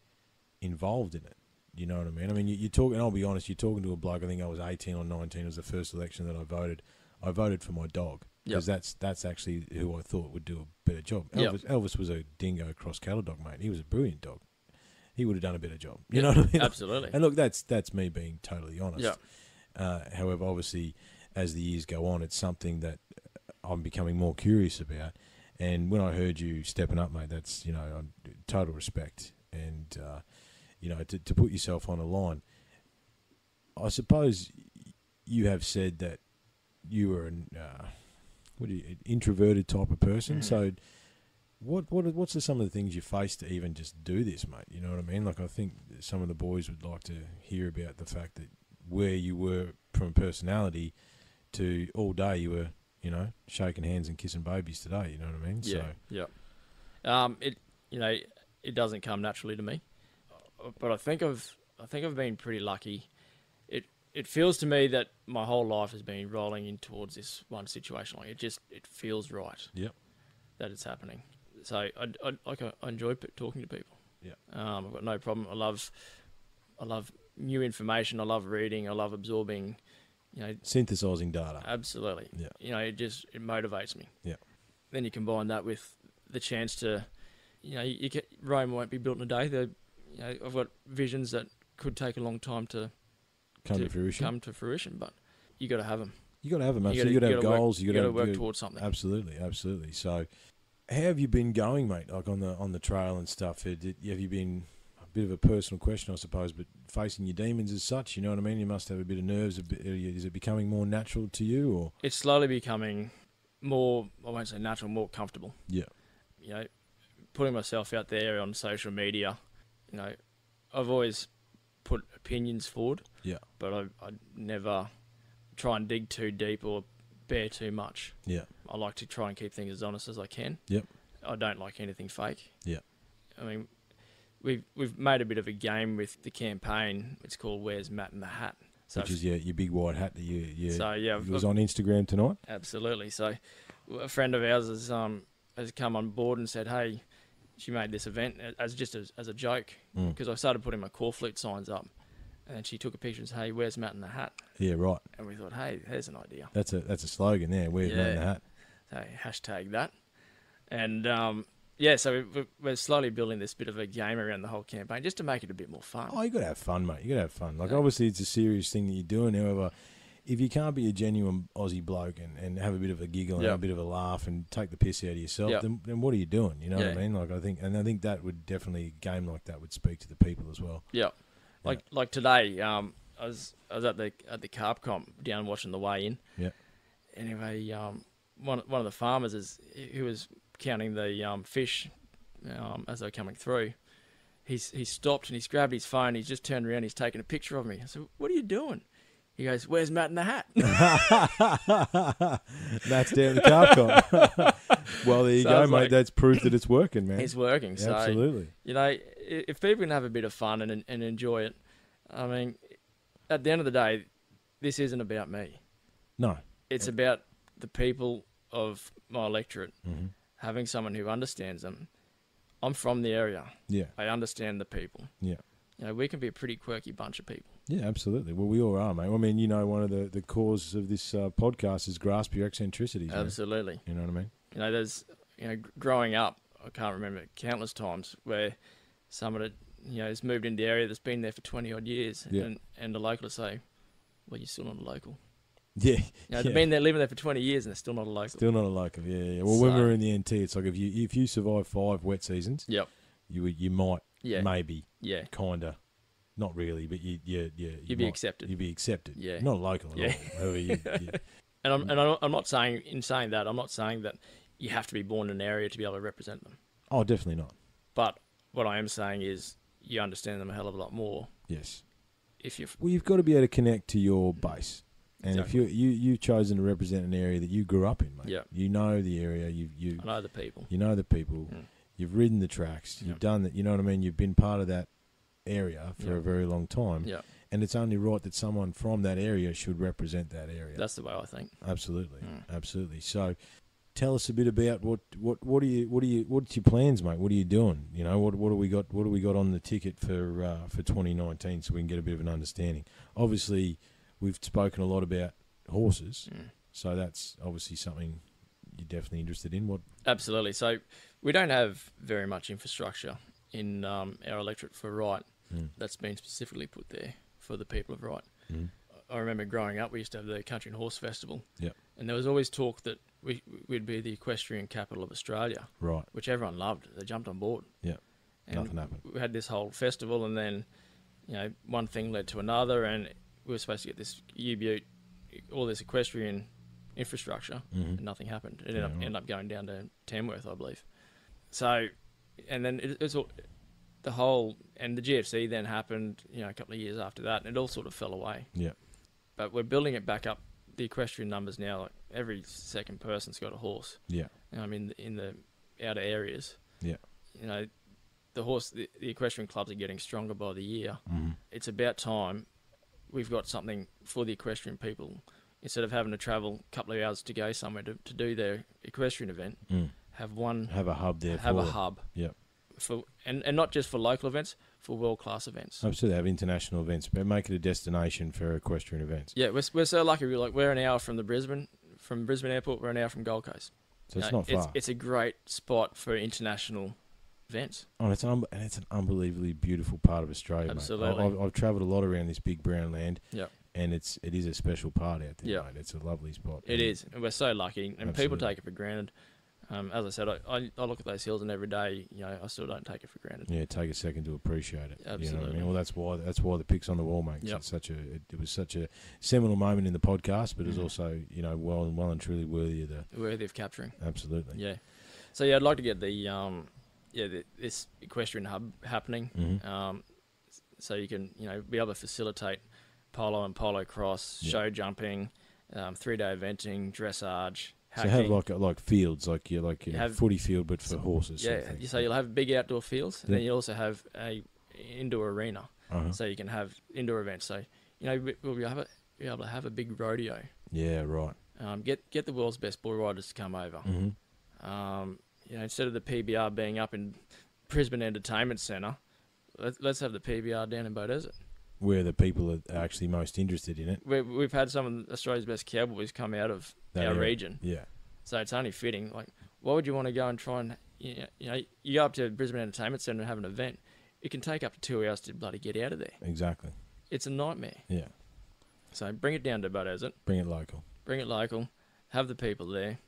involved in it. You know what I mean? I mean, you, you talk, and I'll be honest, you're talking to a bloke. I think I was 18 or 19. It was the first election that I voted. I voted for my dog because that's that's actually who I thought would do a better job. Yep. Elvis, Elvis was a dingo cross cattle dog, mate. He was a brilliant dog. He would have done a better job. You Yeah, know what I mean? Absolutely. And look, that's that's me being totally honest. Yeah. Uh, however, obviously, as the years go on, it's something that I'm becoming more curious about. And when I heard you stepping up, mate, that's you know total respect, and uh, you know to, to put yourself on a line. I suppose you have said that you were an uh, what do you, an introverted type of person. Mhm. So, what what what's the, some of the things you face to even just do this, mate? You know what I mean? Like I think some of the boys would like to hear about the fact that where you were from personality to all day you were, you know, shaking hands and kissing babies today. You know what I mean? Yeah. So Yeah. Um, it you know it doesn't come naturally to me. but I think I've I think I've been pretty lucky. It it feels to me that my whole life has been rolling in towards this one situation. Like it just it feels right. Yep. That it's happening. So I, I like I enjoy talking to people. Yeah. Um, I've got no problem. I love I love new information. I love reading. I love absorbing. You know, Synthesizing data. absolutely. Yeah. You know, it just it motivates me. Yeah. Then you combine that with the chance to, you know, you, get Rome won't be built in a day. The, you know, I've got visions that could take a long time to Come to to fruition. come to fruition, but you got to have them. you got to have them. You Absolutely. You got to have work- goals. You got to to work towards something. Absolutely, absolutely. So, how have you been going, mate? Like on the on the trail and stuff. Have you been a bit of a personal question, I suppose, but facing your demons as such? You know what I mean? You must have a bit of nerves. Bit, is it becoming more natural to you, or It's slowly becoming more. I won't say natural, more comfortable. yeah, you know, putting myself out there on social media, you know, I've always put opinions forward. Yeah. But I, I never try and dig too deep or bear too much. yeah, I like to try and keep things as honest as I can. Yep. I don't like anything fake. Yeah. I mean, we've we've made a bit of a game with the campaign. It's called "Where's Matt in the Hat." So which is your your big white hat that you you so yeah, it was on Instagram tonight. Absolutely. So, a friend of ours has um has come on board and said, "Hey, she made this event as just as, as a joke Mm. because I started putting my core flute signs up, and she took a picture and said, "Hey, where's Matt in the hat?" Yeah, right. And we thought, "Hey, there's an idea." That's a that's a slogan there. Where's Matt in the hat? So hashtag that, and um yeah, so we- we're slowly building this bit of a game around the whole campaign just to make it a bit more fun. Oh, you got to have fun, mate. You got to have fun. Like, Yeah. obviously, it's a serious thing that you're doing. However, if you can't be a genuine Aussie bloke and, and have a bit of a giggle and Yeah. have a bit of a laugh and take the piss out of yourself, Yeah. then, then what are you doing? You know what I mean? Like, I think, and I think that would definitely a game like that would speak to the people as well. Yeah. Like like today, um, I was I was at the at the carp comp down watching the weigh in. Yeah. Anyway, um, one one of the farmers is who was counting the um fish, um, as they were coming through. He's he stopped and he's grabbed his phone. He's just turned around. He's taken a picture of me. I said, "What are you doing?" He goes, "Where's Matt in the hat?" Matt's down the car comp. well, there you So go, mate. like- That's proof that it's working, man. It's working. So Absolutely. you know, if people can have a bit of fun and and enjoy it, I mean, at the end of the day, this isn't about me. No. It's about the people of my electorate hmm having someone who understands them. I'm from the area. Yeah. I understand the people. Yeah. You know, we can be a pretty quirky bunch of people. Yeah, absolutely. Well, we all are, mate. I mean, you know, one of the, the causes of this uh, podcast is grasp your eccentricities. Absolutely. You know what I mean? You know, there's, you know, growing up, I can't remember countless times where someone had, you know, has moved into the area that's been there for 20 odd years. Yeah. And, and the local will say, well, you're still not a local. Yeah. You know, yeah. they've been there, living there for 20 years and they're still not a local. Still not a local. Yeah, yeah. Well, when we were in the NT, it's like if you if you survive five wet seasons, Yep. you you might Yeah. maybe Yeah. kinda, not really, but you yeah yeah you You'd be accepted. You'd be accepted. Yeah. Not local at Yeah. all. However, you, you, And I'm, and I'm I'm not saying, in saying that, I'm not saying that you have to be born in an area to be able to represent them. oh, definitely not. But what I am saying is you understand them a hell of a lot more Yes. if you're. Well, you've got to be able to connect to your base. And Exactly. if you you you've chosen to represent an area that you grew up in, mate. Yeah. You know the area. You you I know the people. you know the people. Mm. You've ridden the tracks. You've done that. You know what I mean. You've been part of that area for Yeah. a very long time. Yeah, And it's only Wright that someone from that area should represent that area. that's the way I think. absolutely, Mm. absolutely. So, tell us a bit about what what what are you what are you what's your plans, mate? What are you doing? You know, what what do we got? What do we got on the ticket for uh, for 2019? So we can get a bit of an understanding. Obviously, we've spoken a lot about horses, Mm. so that's obviously something you're definitely interested in. What? Absolutely. So we don't have very much infrastructure in um, our electorate for right Mm. that's been specifically put there for the people of Wright. Mm. I remember growing up, we used to have the Country and Horse Festival. Yep. And there was always talk that we, we'd be the equestrian capital of Australia, Right. which everyone loved. They jumped on board. Yep. And Nothing happened. We had this whole festival, and then, you know, one thing led to another, and we were supposed to get this U Butte, all this equestrian infrastructure, Mhm. and nothing happened. It ended, Yeah, up, right. ended up going down to Tamworth, I believe. So, and then it, it was all, the whole, and the GFC then happened, you know, a couple of years after that, and it all sort of fell away. Yeah. But we're building it back up. The equestrian numbers now, like every second person's got a horse. Yeah. I mean, in the outer areas. Yeah. You know, the horse, the, the equestrian clubs are getting stronger by the year. hmm It's about time we've got something for the equestrian people instead of having to travel a couple of hours to go somewhere to, to do their equestrian event. Mm. Have one, Have a hub there. have for a it. hub. Yep. For and, and not just for local events, for world class events. Oh, Absolutely, have international events, but make it a destination for equestrian events. Yeah, we're, we're so lucky. We're like we're an hour from the Brisbane, from Brisbane Airport. We're an hour from Gold Coast. So it's know, not far. It's, it's a great spot for international events. Oh, it's an un- and it's an unbelievably beautiful part of Australia. Absolutely. I've, I've travelled a lot around this big brown land. Yep. And it's it is a special part out there. Yep. mate. It's a lovely spot. It is, and we're so lucky, and people take it for granted. Um, as I said, I, I, I look at those hills, and every day, you know, I still don't take it for granted. Yeah, take a second to appreciate it. You know what I Absolutely. mean? Well, that's why that's why the picks on the wall makes Yep. it such a it, it was such a seminal moment in the podcast, but it's Mhm. also you know well and well and truly worthy of the Worthy of capturing. absolutely. Yeah. So yeah, I'd like to get the um, yeah, the, this equestrian hub happening. Mhm. Um, so you can you know be able to facilitate polo and polocrosse, Yeah. show jumping, um, three day eventing, dressage, So hacking. have like like fields, like you like you You know, have- footy field, but for horses. sort of yeah, so you'll have big outdoor fields, and then Yeah. you also have a indoor arena, Uh-huh. so you can have indoor events. So you know we- we'll be able, be able to have a big rodeo. yeah, right. Um, get get the world's best bull riders to come over. hmm Um, you know, instead of the PBR being up in Brisbane Entertainment Centre, let's, let's have the PBR down in Beaudesert. Where the people are actually most interested in it. We, we've had some of Australia's best cowboys come out of That our area. region, Yeah. so it's only fitting. Like, why would you want to go and try and you know, you know you go up to Brisbane Entertainment Centre and have an event? It can take up to two hours to bloody get out of there. Exactly. It's a nightmare. Yeah. So bring it down to Desert, Bring it local. bring it local, have the people there,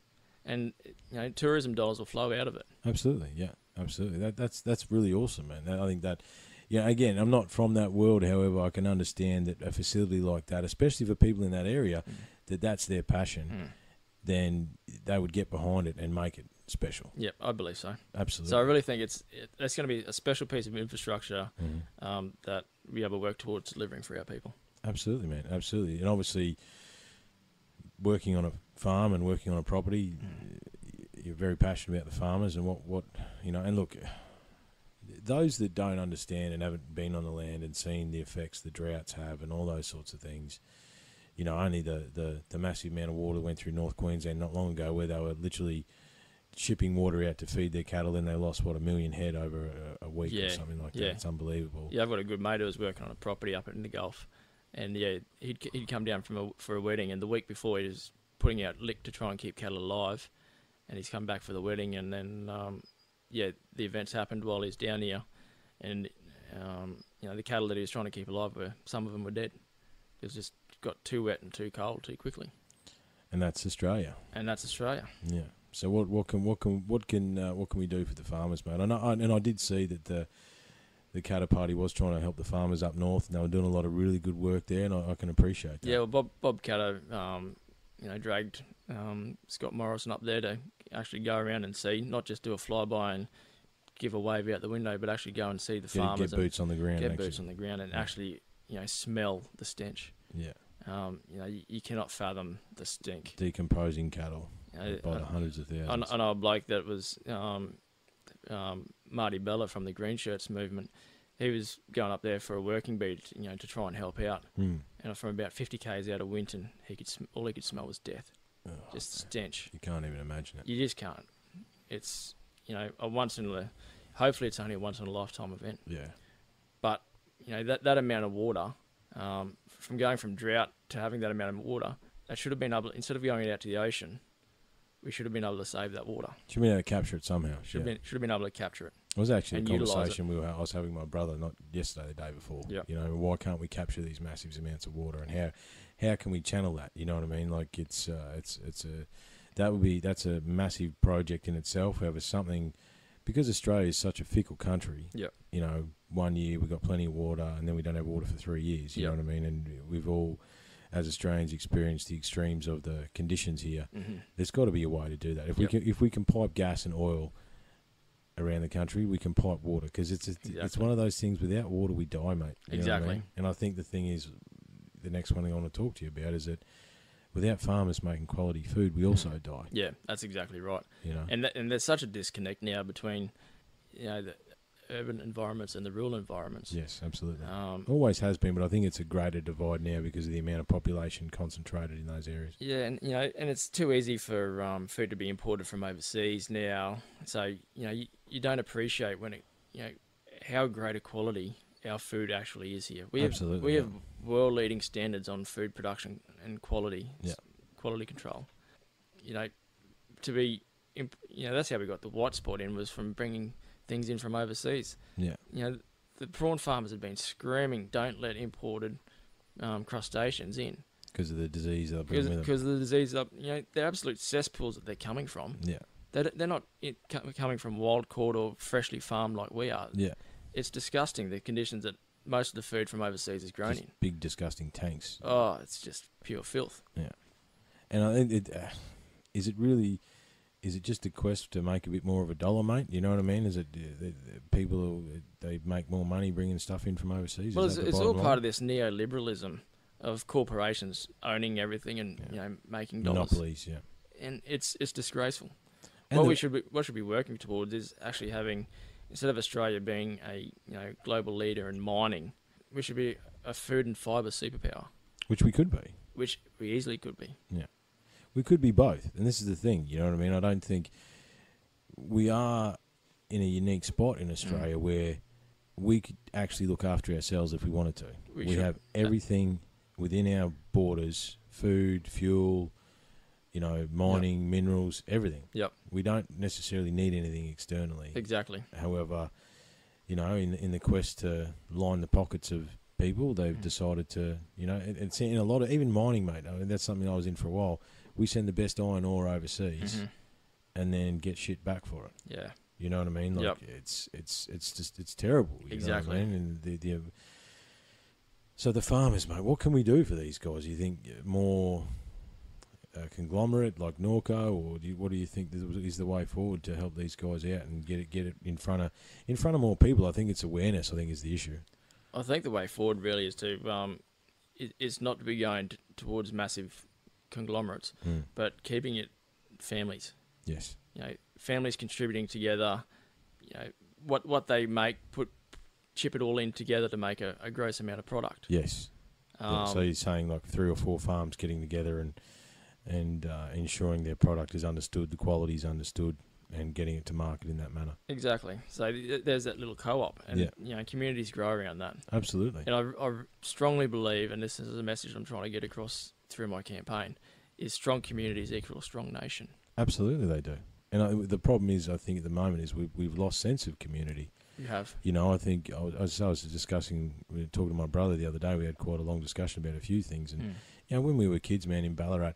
and you know tourism dollars will flow out of it. Absolutely, yeah, absolutely. That that's that's really awesome, man. I think that, yeah. Again, I'm not from that world. However, I can understand that a facility like that, especially for people in that area, that that's their passion. Mm. Then they would get behind it and make it special. Yep, I believe so. Absolutely. So I really think it's it, it's going to be a special piece of infrastructure Mhm. um, that we able to work towards delivering for our people. Absolutely, man. Absolutely. And obviously, working on a farm and working on a property, you're very passionate about the farmers and what, what you know. And look, those that don't understand and haven't been on the land and seen the effects the droughts have and all those sorts of things, you know, only the, the, the massive amount of water went through North Queensland not long ago where they were literally shipping water out to feed their cattle and they lost, what, a million head over a, a week or something like yeah. that. It's unbelievable. Yeah, I've got a good mate who was working on a property up in the Gulf, and yeah, he'd he'd come down from a, for a wedding, and the week before he was putting out lick to try and keep cattle alive, and he's come back for the wedding, and then um, yeah, the events happened while he's down here, and um, you know the cattle that he was trying to keep alive were some of them were dead. It was just got too wet and too cold too quickly, And that's Australia. and that's Australia. Yeah. So what what can what can what can uh, what can we do for the farmers, mate? I know, I, and I did see that the the Katter Party was trying to help the farmers up north, and they were doing a lot of really good work there, and I, I can appreciate that. Yeah, well, Bob Bob Katter, um, you know, dragged um, Scott Morrison up there to actually go around and see, not just do a flyby and give a wave out the window, but actually go and see the get, farmers get boots on the ground. get actually. boots on the ground and actually, you know, smell the stench. Yeah, Um, you know, you, you cannot fathom the stink. decomposing cattle You know, by the hundreds of I, thousands. I know a bloke that was um, um, Marty Bella from the Green Shirts movement. He was going up there for a working beat, you know, to try and help out. Hmm. And from about 50 k's out of Winton, he could sm- all he could smell was death, Oh, just stench. you can't even imagine it. You just can't. It's you know a once in a, hopefully it's only a once in a lifetime event. Yeah, But you know that that amount of water, um, from going from drought to having that amount of water, that should have been able instead of going out to the ocean, we should have been able to save that water. should have been able to capture it somehow. Should have been should have been able to capture it. It was actually a conversation we were, I was having with my brother not yesterday, the day before. Yeah. You know, why can't we capture these massive amounts of water, and how how can we channel that? You know what I mean? Like it's uh, it's it's a that would be that's a massive project in itself. However, something because Australia is such a fickle country. Yeah. You know, one year we've got plenty of water, and then we don't have water for three years. You Yeah. know what I mean? And we've all, as Australians, experienced the extremes of the conditions here. Mm-hmm. There's got to be a way to do that. If Yep. we can, if we can pipe gas and oil around the country, we can pipe water because it's a, it's one of those things. Without water, we die, mate. You know I Exactly. mean? And I think the thing is, the next one I want to talk to you about is that without farmers making quality food, we also die. Yeah, that's exactly right. You know. And th- and there's such a disconnect now between, you know, the, urban environments and the rural environments. Yes, absolutely. Um, Always has been, but I think it's a greater divide now because of the amount of population concentrated in those areas. Yeah, and you know, and it's too easy for um, food to be imported from overseas now. So you know, you, you don't appreciate when it, you know, how great a quality our food actually is here. We Absolutely, have we yeah. have world leading standards on food production and quality, Yeah. quality control. You know, to be, imp- you know, that's how we got the white spot in was from bringing things in from overseas. Yeah. You know, the prawn farmers have been screaming, "Don't let imported um, crustaceans in." Because of the disease bring because of the disease up you know they're absolute cesspools that they're coming from Yeah, they're, they're not it, coming from wild caught or freshly farmed like we are yeah. it's disgusting the conditions that most of the food from overseas is grown Just in big, disgusting tanks. oh it's just pure filth Yeah. And I think it uh, is it really is it just a quest to make a bit more of a dollar, mate? You know what I mean? Is it uh, the, the people they make more money bringing stuff in from overseas? well is it's, it's all bottom part of this neoliberalism of corporations owning everything and Yeah. you know making dollars monopolies. Yeah, and it's it's disgraceful and what the- we should be, what should be working towards is actually having instead of Australia being a you know global leader in mining, we should be a food and fibre superpower, which we could be. which we easily could be. Yeah, we could be both, and this is the thing. You know what I mean? I don't think we are in a unique spot Mm. in Australia where we could actually look after ourselves if we wanted to. We We, have everything within our borders: food, fuel, you know, mining, minerals, everything. Yep. We don't necessarily need anything externally. Exactly. However, you know, in in the quest to line the pockets of people, they've Mm. decided to, you know, it, it's in a lot of even mining, mate. I mean, that's something I was in for a while. We send the best iron ore overseas Mhm. and then get shit back for it. Yeah. You know what I mean? Like Yep. it's it's it's just it's terrible. You Exactly. Know what I mean? And the the so the farmers, mate. What can we do for these guys? You think more a conglomerate like Norco, or do you, what do you think is- is the way forward to help these guys out and get it get it in front of in front of more people? I think it's awareness. I think is the issue. I think the way forward really is to um, it, it's not to be going t- towards massive conglomerates, but keeping it families. Yes. You know, families contributing together. You know, what what they make, put chip it all in together to make a, a gross amount of product. Yes. Yeah, Um, so you're saying like three or four farms getting together and and uh, ensuring their product is understood, the quality is understood, and getting it to market in that manner. exactly. So th- there's that little co-op, and Yeah. you know, communities grow around that. Absolutely. And I, I strongly believe, and this is a message I'm trying to get across through my campaign, is strong communities equal a strong nation. Absolutely, they do. And I, the problem is, I think at the moment is we've we've lost sense of community. You have. You know, I think I was, I was discussing, we were talking to my brother the other day. We had quite a long discussion about a few things, and Mm. you know, when we were kids, man, in Ballarat,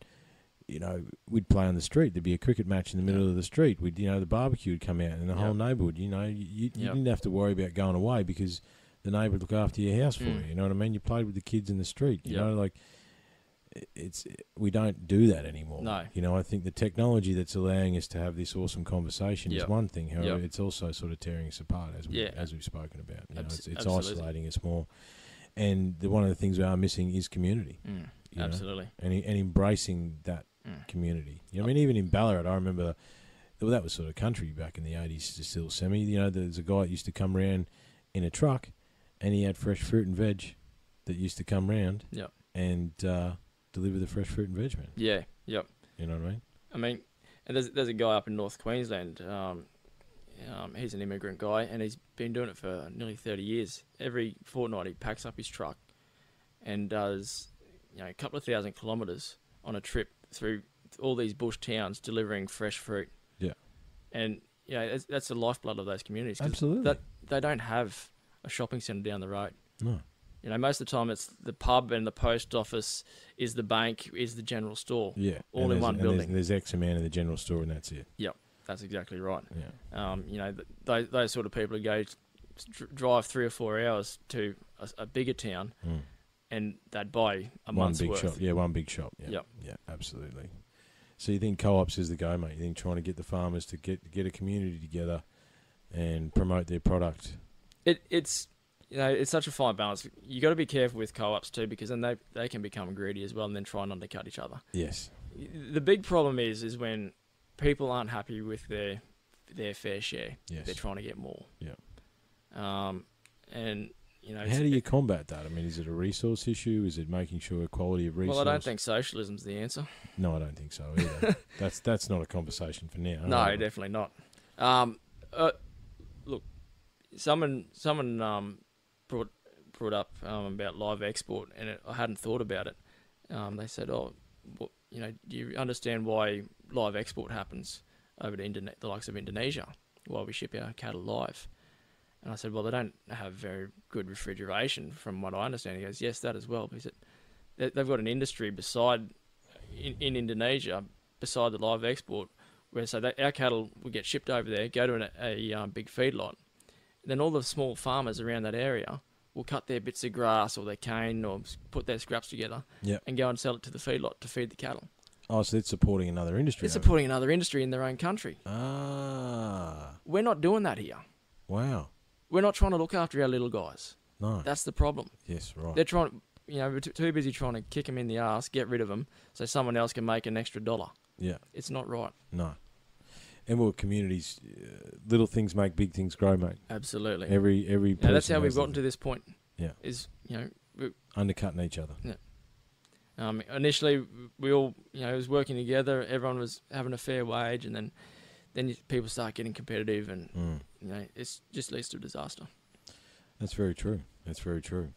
you know, we'd play on the street. There'd be a cricket match in the middle of the street. We'd, you know, the barbecue would come out, and the whole neighbourhood. You know, you, you, Yep. didn't have to worry about going away because the neighbour would look after your house for Mm. you. You know what I mean? You played with the kids in the street. You know, like it's we don't do that anymore. No. You know, I think the technology that's allowing us to have this awesome conversation is one thing. However, Yep. it's also sort of tearing us apart as we Yeah. as we've spoken about. You know, it's, it's isolating us more. And the, one of the things we are missing is community. Mm. You know? Absolutely. and, and embracing that Mm. community. You know, I mean, even in Ballarat, I remember well, that was sort of country back in the eighties, still semi. You know, there's a guy that used to come round in a truck, and he had fresh fruit and veg that used to come round Yep. and uh, deliver the fresh fruit and veg, man. Yeah. Yep. You know what I mean? I mean, and there's there's a guy up in North Queensland. Um, um, he's an immigrant guy, and he's been doing it for nearly thirty years. Every fortnight, he packs up his truck and does you know a couple of thousand kilometres on a trip through all these bush towns, delivering fresh fruit. Yeah. and you know that's, that's the lifeblood of those communities. Absolutely. That they don't have a shopping centre down the road. No. You know, most of the time it's the pub and the post office is the bank is the general store. Yeah. All in one and there's- building. There's, X amount in the general store, and that's it. Yep. That's exactly right. Yeah. Um, you know, th- those, those sort of people who go drive three or four hours to a, a bigger town Mm. And they'd buy a one month's big worth. shop. Yeah, one big shop. Yeah. Yep. Yeah, absolutely. So you think co-ops is the go, mate? You think trying to get the farmers to get get a community together and promote their product? It, it's you know it's such a fine balance. You got to be careful with co-ops too because then they they can become greedy as well and then try and undercut each other. Yes. The big problem is is when people aren't happy with their their fair share. Yes. They're trying to get more. Yeah. Um, and you know, How do you combat that? I mean, is it a resource issue? Is it making sure quality of resource? well, I don't think socialism's the answer. No, I don't think so either. that's that's not a conversation for now. No, definitely not. Um, uh, look, someone someone um, brought brought up um, about live export, and it, I hadn't thought about it. Um, they said, "Oh, well, you know, do you understand why live export happens over to Indone- the likes of Indonesia, while we ship our cattle live?" And I said, "Well, they don't have very good refrigeration, from what I understand." He goes, "Yes, that as well." But he said they- they've got an industry beside in, in Indonesia beside the live export where so that our cattle would get shipped over there, go to an, a um, big feedlot. Then all the small farmers around that area will cut their bits of grass or their cane or put their scraps together Yep. and go and sell it to the feedlot to feed the cattle. Oh, so it's supporting another industry. It's supporting another industry in their own country. Ah, We're not doing that here. wow. We're not trying to look after our little guys. No. That's the problem. yes, right. They're trying, you know, we're t- too busy trying to kick them in the ass, get rid of them, so someone else can make an extra dollar. yeah. It's not right. No. And well, communities, uh, little things make big things grow, mate. Absolutely. Every every. Yeah, that's how we've gotten to this point. Yeah. Is you know, we, undercutting each other. Yeah. Um, initially we all you know was working together. Everyone was having a fair wage, and then then people start getting competitive, and Mm. you know it's just leads to disaster. That's very true. That's very true.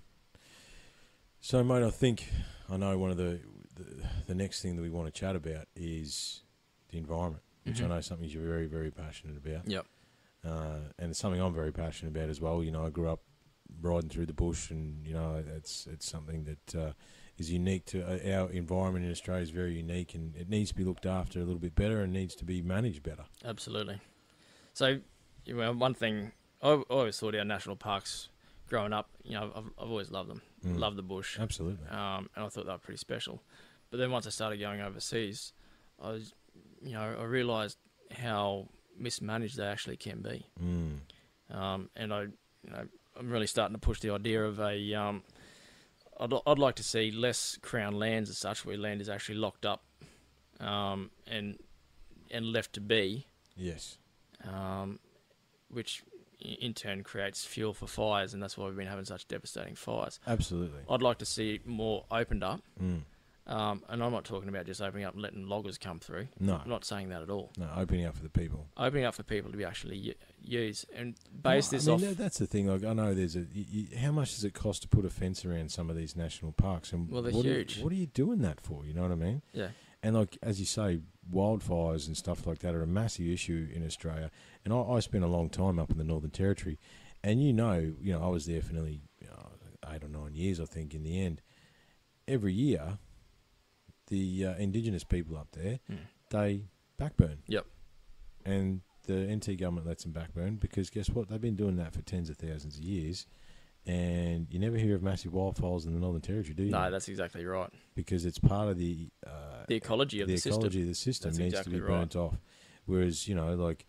So, mate, I think I know one of the, the the next thing that we want to chat about is the environment, which Mhm. I know is something you're very, very passionate about. Yep. Uh, and it's something I'm very passionate about as well. You know, I grew up riding through the bush, and you know, it's it's something that uh, is unique to uh, our environment in Australia. is very unique, and it needs to be looked after a little bit better, and needs to be managed better. Absolutely. So, you know, one thing I always thought our national parks, growing up, you know, I've, I've always loved them. Mm. Love the bush. Absolutely. um, and I thought they were pretty special. But then once I started going overseas, I was, you know, I realised how mismanaged they actually can be. Mm. Um, and I, you know, I'm really starting to push the idea of a. Um, I'd, I'd like to see less crown lands as such, where land is actually locked up, um, and and left to be, Yes. um, which in turn creates fuel for fires, and that's why we've been having such devastating fires. Absolutely. I'd like to see more opened up. Mm. Um, and I'm not talking about just opening up and letting loggers come through. No. I'm not saying that at all. No, opening up for the people. Opening up for people to be actually u- use and base this I mean, off. that's the thing. Like, I know there's a. You, you, how much does it cost to put a fence around some of these national parks? And Well, they're what are you- huge. what are you doing that for? You know what I mean? yeah, And like as you say, wildfires and stuff like that are a massive issue in Australia. And I, I spent a long time up in the Northern Territory, and you know, you know, I was there for nearly you know, eight or nine years, I think. In the end, every year, the uh, Indigenous people up there Mm. they backburn. Yep. And the NT government lets them backburn because guess what? They've been doing that for tens of thousands of years. And you never hear of massive wildfires in the Northern Territory, do you? no, that's exactly right. because it's part of the uh, The ecology of the, system the, ecology system. of the system That's needs exactly to be right. burnt off. Whereas you know, like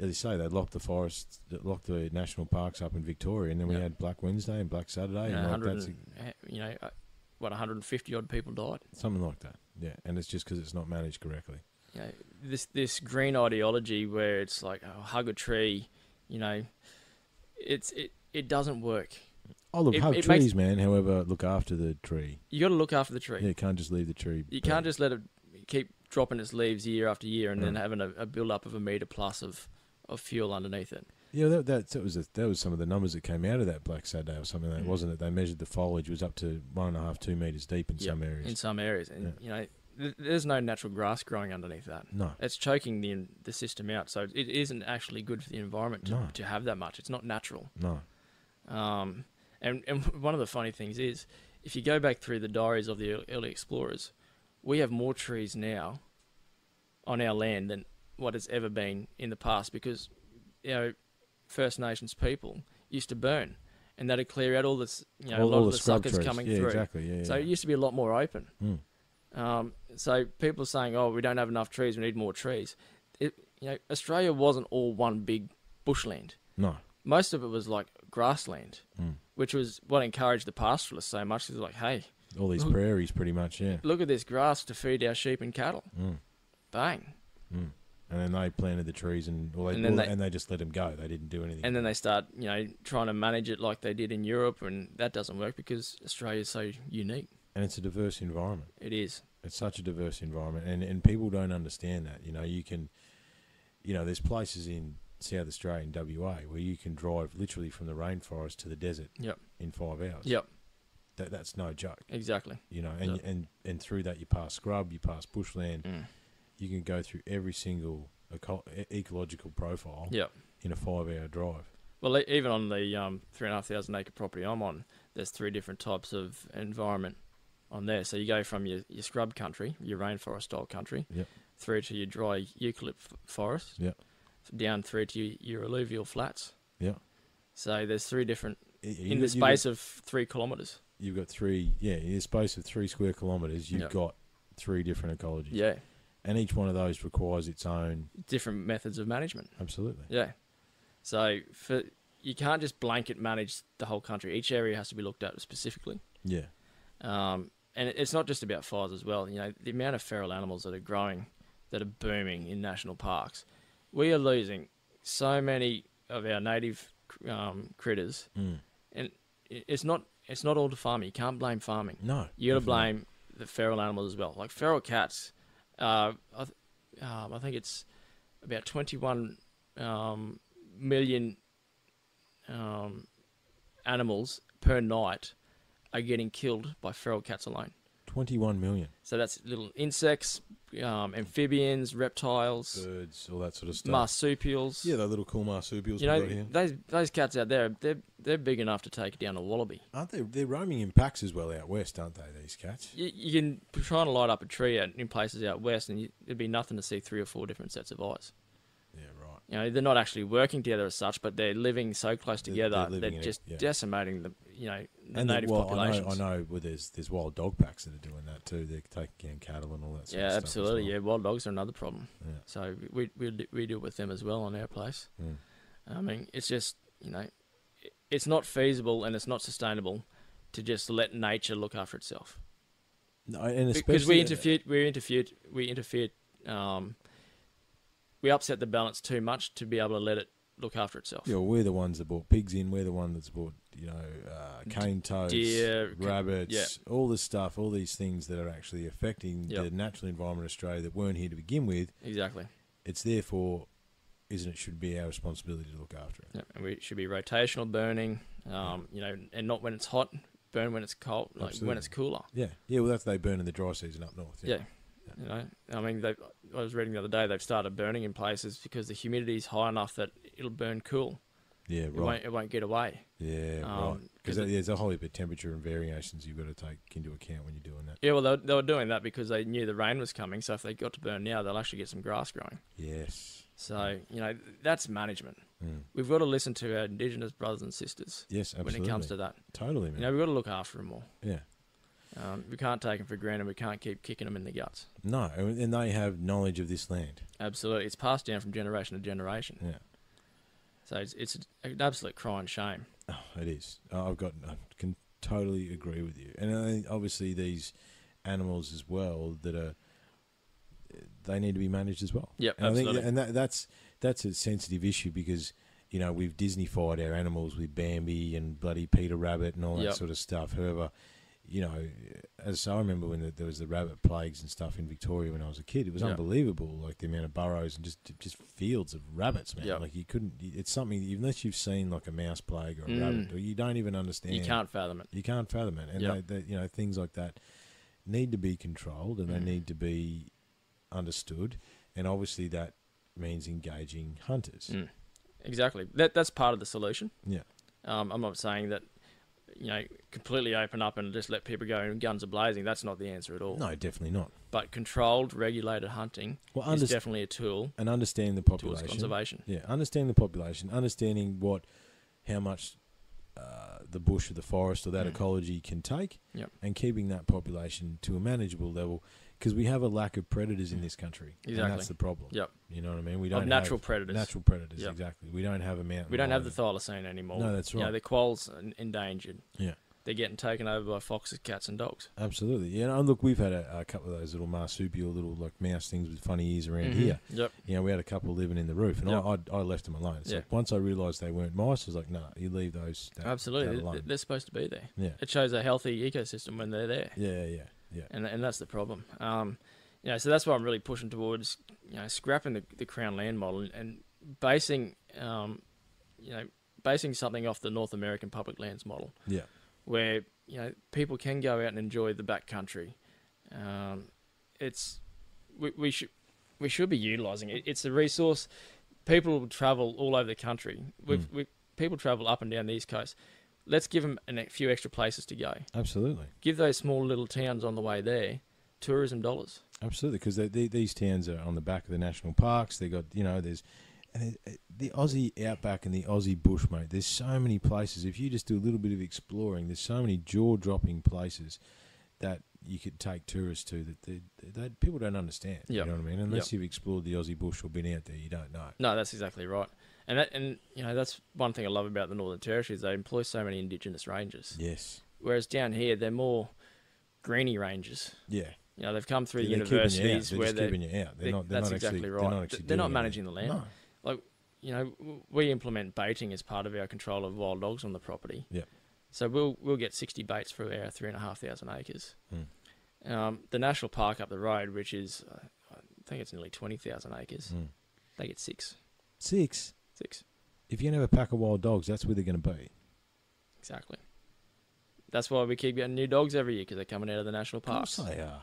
as you say, they locked the forests, locked the national parks up in Victoria, and then we had Black Wednesday and Black Saturday, You know, and like that's eh, you know, what 150 odd people died. something like that. Yeah, and it's just because it's not managed correctly. You know, this this green ideology where it's like oh, hug a tree, you know, it's it it doesn't work. Oh, look, It- hug it makes- trees, man. However, look after the tree. You got to look after the tree. Yeah, you can't just leave the tree. You can't just let it keep dropping its leaves year after year and then Mm. having a, a build up of a meter plus of, of fuel underneath it. Yeah, that, that, that was the, that was some of the numbers that came out of that Black Saturday or something. That Mm. wasn't it? They measured the foliage was up to one and a half, two meters deep in Yep, some areas. In some areas, and Yeah. you know, th- there's no natural grass growing underneath that. no, It's choking the the system out, so it isn't actually good for the environment to, No. to have that much. It's not natural. no. Um, and and one of the funny things is, if you go back through the diaries of the early explorers, we have more trees now on our land than what has ever been in the past because you know First Nations people used to burn, and that'd clear out all this you know all, a lot of the suckers trees. coming yeah, through. exactly. Yeah, So yeah. it used to be a lot more open. Mm. Um, so people saying, "Oh, we don't have enough trees. We need more trees." It, you know, Australia wasn't all one big bushland. No. Most of it was like grassland, Mm. which was what encouraged the pastoralists so much. It's like, "Hey, All these Look- prairies, pretty much. Yeah. look at this grass to feed our sheep and cattle." Mm. Bang. Mm. And then they planted the trees and well, they, And well, they- and they just let them go. They didn't do anything. and then they start, you know, trying to manage it like they did in Europe, and that doesn't work because Australia is so unique. and it's a diverse environment. It is. It's such a diverse environment, and and people don't understand that. You know, you can, you know, there's places in South Australia and WA where you can drive literally from the rainforest to the desert Yep. in five hours. Yep. That that's no joke. Exactly. You know, and Yep. and and through that you pass scrub, you pass bushland. Mm. You can go through every single eco- ecological profile Yep. in a five-hour drive. Well, even on the um, three and a half thousand acre property I'm on, there's three different types of environment on there. So you go from your, your scrub country, your rainforest style country, Yep. through to your dry eucalypt forest, Yep. down through to your, your alluvial flats. Yeah. So there's three different you- in the space got- of three kilometres. you've got three. Yeah, in the space of three square kilometres, you've Yep. got three different ecologies. Yeah, and each one of those requires its own. different methods of management. Absolutely. Yeah. So for you can't just blanket manage the whole country. Each area has to be looked at specifically. Yeah. Um, and it's not just about fires as well. You know, the amount of feral animals that are growing, that are booming in national parks. We are losing so many of our native um, critters, Mm. and it's not it's not all to farming. You can't blame farming. No. You got to blame the feral animals as well. Like feral cats, uh, I, th- um, I think it's about 21 um, million um, animals per night are getting killed by feral cats alone. 21 million So that's little insects, um, amphibians, reptiles, birds, all that sort of stuff. marsupials. Yeah, the little cool marsupials you know here. those those cats out there, they're they're big enough to take down a wallaby. Aren't they? They're roaming in packs as well out west, aren't they? These cats. You, you can trying to light up a tree out in places out west, and you, it'd be nothing to see three or four different sets of eyes. You know, they're not actually working together as such, but they're living so close together. they're They're, living in a- just yeah. decimating the you know the and the- native well, populations. I know, I know. Well, there's there's wild dog packs that are doing that too. They're taking in cattle and all that. Sort yeah, of stuff as absolutely. well. Yeah, wild dogs are another problem. Yeah. So we we we deal with them as well on our place. Mm. I mean, it's just you know, it's not feasible and it's not sustainable to just let nature look after itself No, and because we interfered. We interfered. We interfered. Um, we upset the balance too much to be able to let it look after itself. Yeah, well, we're the ones that brought pigs in. We're the one that's brought, you know, uh, cane toads, deer, rabbits, yeah. all this stuff, all these things that are actually affecting Yep. the natural environment of Australia that weren't here to begin with. Exactly. It's therefore, isn't it, should be our responsibility to look after it. Yeah, and we should be rotational burning. Um, you know, and not when it's hot. Burn when it's cold, like when it's cooler. Yeah, yeah. Well, that's they burn in the dry season up north. Yeah. You know, I mean, they. I was reading the other day they've started burning in places because the humidity is high enough that it'll burn cool. yeah, It right. won't. It won't get away. Yeah, right. Um, Because 'cause it- there's a whole heap of temperature and variations you've got to take into account when you're doing that. Yeah, well, they, were- they were doing that because they knew the rain was coming. So if they got to burn now, they'll actually get some grass growing. Yes. So you know, that's management. Mm. We've got to listen to our indigenous brothers and sisters Yes, absolutely. when it comes to that. totally, man. You know, we've got to look after them all. yeah. Um, we can't take them for granted. We can't keep kicking them in the guts. No, and and they have knowledge of this land. Absolutely, it's passed down from generation to generation. Yeah. So it's it's an absolute crying shame. Oh, it is. Uh, I've got. I can totally agree with you, and obviously these animals as well that are they need to be managed as well. Yep, and I think, absolutely. and that, that's that's a sensitive issue because you know we've Disneyfied our animals with Bambi and bloody Peter Rabbit and all that Yep. sort of stuff. However, you know, as I remember when the, there was the rabbit plagues and stuff in Victoria when I was a kid, it was Yep. unbelievable. Like the amount of burrows and just just fields of rabbits, man. Like you couldn't. It's something unless you've seen like a mouse plague or a Mm. rabbit, or you don't even understand. You can't fathom it. You can't fathom it, and they, they, you know things like that need to be controlled and they Mm. need to be understood, and obviously that means engaging hunters. Mm. Exactly. That that's part of the solution. Yeah, Um, I'm not saying that you know completely open up and just let people go and guns are blazing. That's not the answer at all. no, definitely not. But controlled, regulated hunting Well, is definitely a tool and understand the population. conservation. Yeah, understand the population, understanding what, how much uh, the bush or the forest or that Mm. ecology can take, Yep. and keeping that population to a manageable level. Because we have a lack of predators in this country, and that's the problem. Yep. You know what I mean? We don't of natural predators. Natural predators, Yep. exactly. We don't have a mountain. We don't have the thylacine anymore. No, that's You know, right. the quol's en- endangered. Yeah. they're getting taken over by foxes, cats, and dogs. Absolutely. Yeah. And look, we've had a, a couple of those little marsupial, little like mouse things with funny ears around Mhm. here. Yep. You know, we had a couple living in the roof, and Yep. I, I I left them alone. It's Yeah. like once I realised they weren't mice, I was like, nah, you leave those. That, Absolutely, that they're supposed to be there. yeah. It shows a healthy ecosystem when they're there. Yeah. Yeah. Yeah. and and that's the problem. Um, you know, so that's what I'm really pushing towards. You know, scrapping the the crown land model and, and basing, um, you know, basing something off the North American public lands model, Yeah. where you know people can go out and enjoy the backcountry. Um, it's we, we should we should be utilizing it. It's a resource. People travel all over the country. We've, Mm. we people travel up and down the east coast. Let's give them a few extra places to go. Absolutely. Give those small little towns on the way there tourism dollars. Absolutely, because these towns are on the back of the national parks. They got you know there's and the Aussie outback and the Aussie bush, mate. There's so many places. If you just do a little bit of exploring, there's so many jaw dropping places that you could take tourists to that they, they, people don't understand. Yep. You know what I mean? Unless you've explored the Aussie bush or been out there, you don't know. No, that's exactly right. And that, and you know that's one thing I love about the Northern Territory is they employ so many Indigenous rangers. Yes. Whereas down here they're more greeny rangers. Yeah. You know they've come through They're keeping you out. universities They're where they're keeping you out. They're they- not. They're that's not exactly actually. right. They're not actually. they're not managing the land. No. you know we implement baiting as part of our control of wild dogs on the property. Yep. So we'll we'll get sixty baits for our three and a half thousand acres. Hmm. Um, the national park up the road, which is uh, I think it's nearly twenty thousand acres, Mm. they get six. Six. Six. If you're gonna have a pack of wild dogs, that's where they're gonna be. Exactly. That's why we keep getting new dogs every year because they're coming out of the national Of course parks. they are.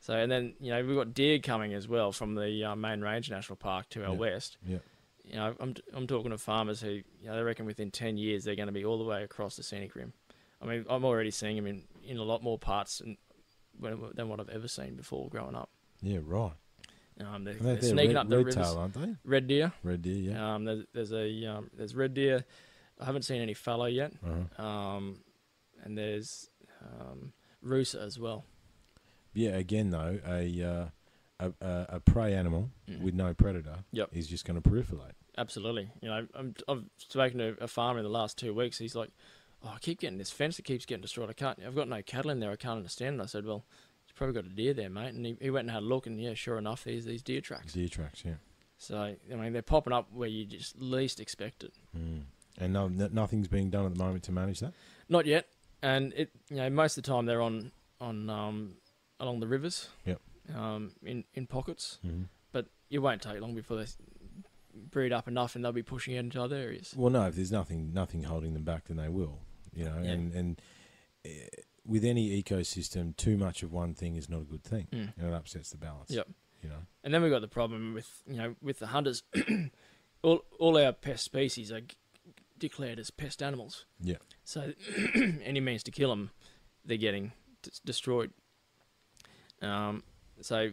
So and then you know we've got deer coming as well from the uh, main range national park to our Yeah. west. Yeah. You know I'm I'm talking to farmers who you know they reckon within ten years they're going to be all the way across the scenic rim. I mean I'm already seeing them in, in a lot more parts than, than what I've ever seen before growing up. Yeah. Right. Um, they're, they're sneaking red, up the red rivers. tail, aren't they? Red deer. Red deer. Yeah. Um, there's, there's a um, there's red deer. I haven't seen any fallow yet. uh-huh. Um, and there's um, as well. Yeah. Again, though, a uh, a, a, a prey animal Mm. with no predator Yep. is just going to proliferate. Absolutely. You know, I'm, I've spoken to a farmer in the last two weeks. He's like, "Oh, I keep getting this fence that keeps getting destroyed. I can't. I've got no cattle in there. I can't understand." And I said, "Well, probably got a deer there, mate." And he, he went and had a look, and yeah, sure enough, there's these deer tracks. Deer tracks. Yeah. So I mean, they're popping up where you just least expect it. Mm. And no, no, nothing's being done at the moment to manage that. Not yet. And it, you know, most of the time they're on on um, along the rivers. Yep. Um, in in pockets, Mm. but it won't take long before they breed up enough, and they'll be pushing out into other areas. Well, no, if there's nothing nothing holding them back, then they will. You know, Yeah. and and uh, with any ecosystem, too much of one thing is not a good thing, Mm. and it upsets the balance. Yep. You know. And then we've got the problem with you know with the hunters. all all our pest species are g- declared as pest animals. Yeah. So any means to kill them, they're getting d- destroyed. Um, so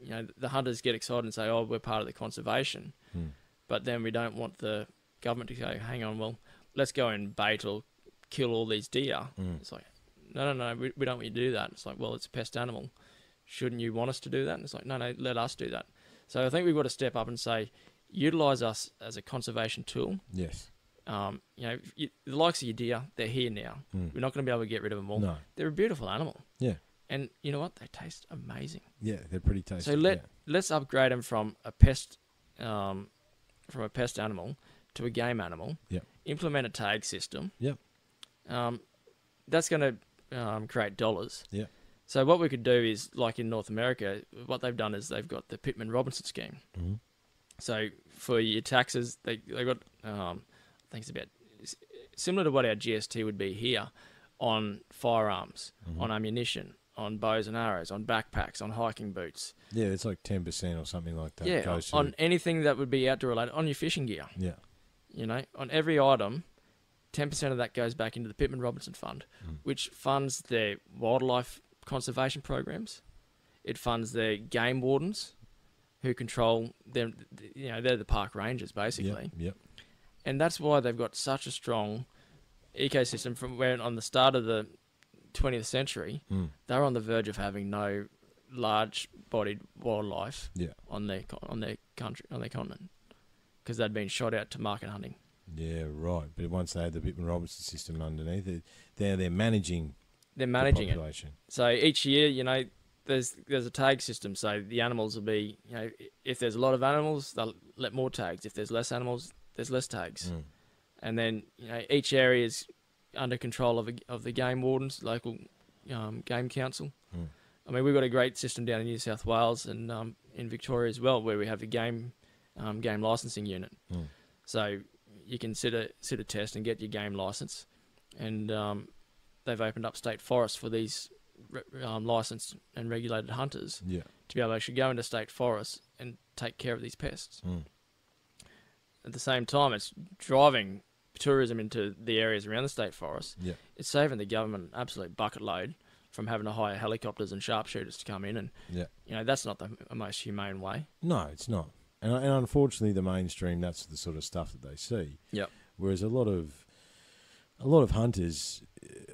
you know the hunters get excited and say, "Oh, we're part of the conservation," Mm. but then we don't want the government to go, "Hang on, well, let's go and bait or kill all these deer." Mm. It's like, no, no, no, we, we don't want you to do that. It's like, well, it's a pest animal. Shouldn't you want us to do that? And it's like, no, no, let us do that. So I think we've got to step up and say, utilize us as a conservation tool. Yes. Um, you know, you, the likes of your deer, they're here now. Mm. We're not going to be able to get rid of them all. No. They're a beautiful animal. Yeah. And you know what? They taste amazing. Yeah, they're pretty tasty. So let yeah. let's upgrade them from a pest, um, from a pest animal to a game animal. Yep. Implement a tag system. Yep. Um, that's going to um, create dollars. Yeah. So what we could do is, like in North America, what they've done is they've got the Pittman Robertson scheme. Mhm. So for your taxes, they they got um, I think it's about similar to what our GST would be here on firearms, Mhm. on ammunition, on bows and arrows, on backpacks, on hiking boots. Yeah, it's like ten percent or something like that. yeah, to on anything that would be outdoor related, on your fishing gear. yeah. You know, on every item, ten percent of that goes back into the Pittman Robertson Fund, Mm. which funds their wildlife conservation programs. It funds their game wardens, who control them. You know, they're the park rangers basically, Yep. Yep. and that's why they've got such a strong ecosystem. From when on the start of the 20th century, Mm. they were on the verge of having no large-bodied wildlife Yeah. on their on their country on their continent because they'd been shot out to market hunting. Yeah, right. But once they had the Pittman Robertson system underneath it, they're they're managing They're the managing it. population. So each year, you know, there's there's a tag system. So the animals will be, you know, if there's a lot of animals, they'll let more tags. If there's less animals, there's less tags. Mm. And then you know each area is under control of a, of the game wardens, local um, game council. Mm. I mean, we've got a great system down in New South Wales and um, in Victoria as well, where we have the game um, game licensing unit. Mm. So you can sit a sit a test and get your game license, and um, they've opened up state forests for these um, licensed and regulated hunters Yeah. to be able to actually go into state forests and take care of these pests. Mm. At the same time, it's driving tourism into the areas around the state forest. Yeah. It's saving the government an absolute bucket load from having to hire helicopters and sharpshooters to come in, and Yeah. you know that's not the most humane way. No, it's not. And, and unfortunately, the mainstream that's the sort of stuff that they see. Yep. Whereas a lot of a lot of hunters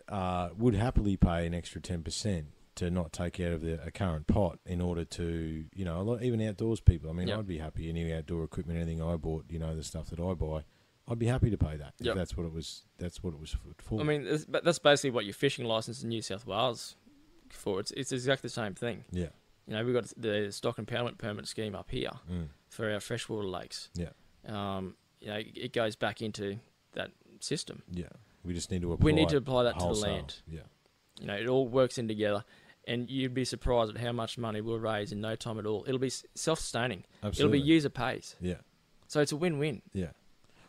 uh, would happily pay an extra ten percent to not take out of the, a current pot in order to, you know, a lot, even outdoors people. I mean, Yep. I'd be happy any outdoor equipment, anything I bought, you know, the stuff that I buy, I'd be happy to pay that. if that's what it was. That's what it was for. I mean, that's basically what your fishing license in New South Wales for. It's it's exactly the same thing. yeah. You know, we've got the stock impoundment permit scheme up here Mm. For our freshwater lakes. Yeah. Um, you know, it goes back into that system. Yeah. We just need to apply. We need to apply that to the land. Yeah. You know, it all works in together, and you'd be surprised at how much money we'll raise in no time at all. It'll be self-sustaining. Absolutely. It'll be user pays. Yeah. So it's a win-win. Yeah.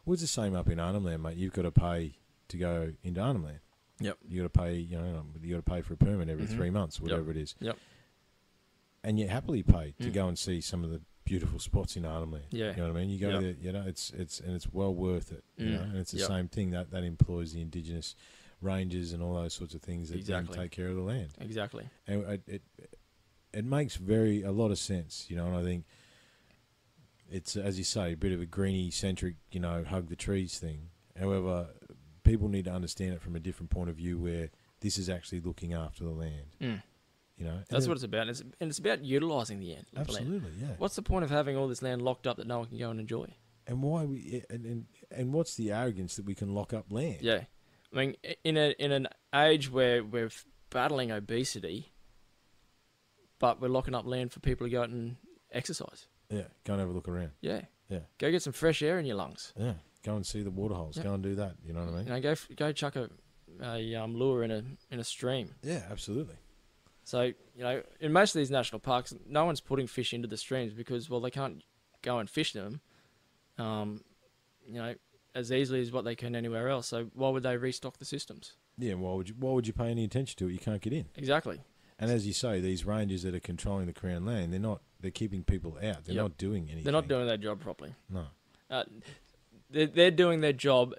Well, it's the same up in Arnhem Land, mate. You've got to pay to go into Arnhem Land. Yep. You got to pay, you know, you got to pay for a permit every Mhm. three months, whatever it is. Yep. And you happily pay to Mm. go and see some of the beautiful spots in Arnhem Land. Yeah. You know what I mean? You go Yep. there, you know, it's it's and it's well worth it. You Mm. know, and it's the Yep. same thing that that employs the indigenous rangers and all those sorts of things that Exactly. take care of the land. Exactly. And it, it it makes very a lot of sense, you know. And I think it's as you say, a bit of a greeny centric, you know, hug the trees thing. However, people need to understand it from a different point of view, where this is actually looking after the land. Mm. You know, That's what it's about. And it's, and it's about utilising the land. absolutely, yeah. What's the point of having all this land locked up that no one can go and enjoy? And why we and, and and what's the arrogance that we can lock up land? Yeah, I mean, in a in an age where we're battling obesity, but we're locking up land for people to go out and exercise. yeah. Go and have a look around. Yeah, Yeah. go get some fresh air in your lungs. Yeah, go and see the waterholes. Yeah. Go and do that. You know what I mean? You know, go go chuck a, a um, lure in a in a stream. Yeah, absolutely. So you know, in most of these national parks, no one's putting fish into the streams because well, they can't go and fish them, um, you know, as easily as what they can anywhere else. So why would they restock the systems? Yeah, why would you why would you pay any attention to it? You can't get in. Exactly. And as you say, these rangers that are controlling the Crown land, they're not they're keeping people out. They're Yep. not doing anything. They're not doing their job properly. No. Uh, they're, they're doing their job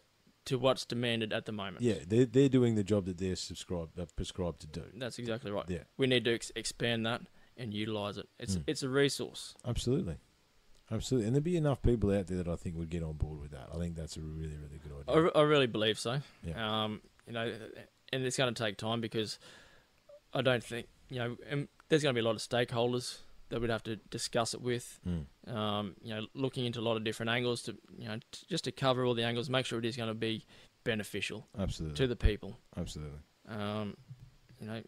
to what's demanded at the moment. Yeah, they're they're doing the job that they're subscribed uh, prescribed to do. That's exactly right. Yeah, We need to ex- expand that and utilize it. It's Mm. it's a resource. absolutely. Absolutely. And there'd be enough people out there that I think would get on board with that. I think that's a really, really good I, idea. re- I really believe so. Yeah. Um, you know, and it's going to take time because I don't think you know. There's going to be a lot of stakeholders that we'd have to discuss it with. Mm. Um, you know, looking into a lot of different angles to you know t- just to cover all the angles, make sure it is going to be beneficial Absolutely. to the people. absolutely. Um, you know,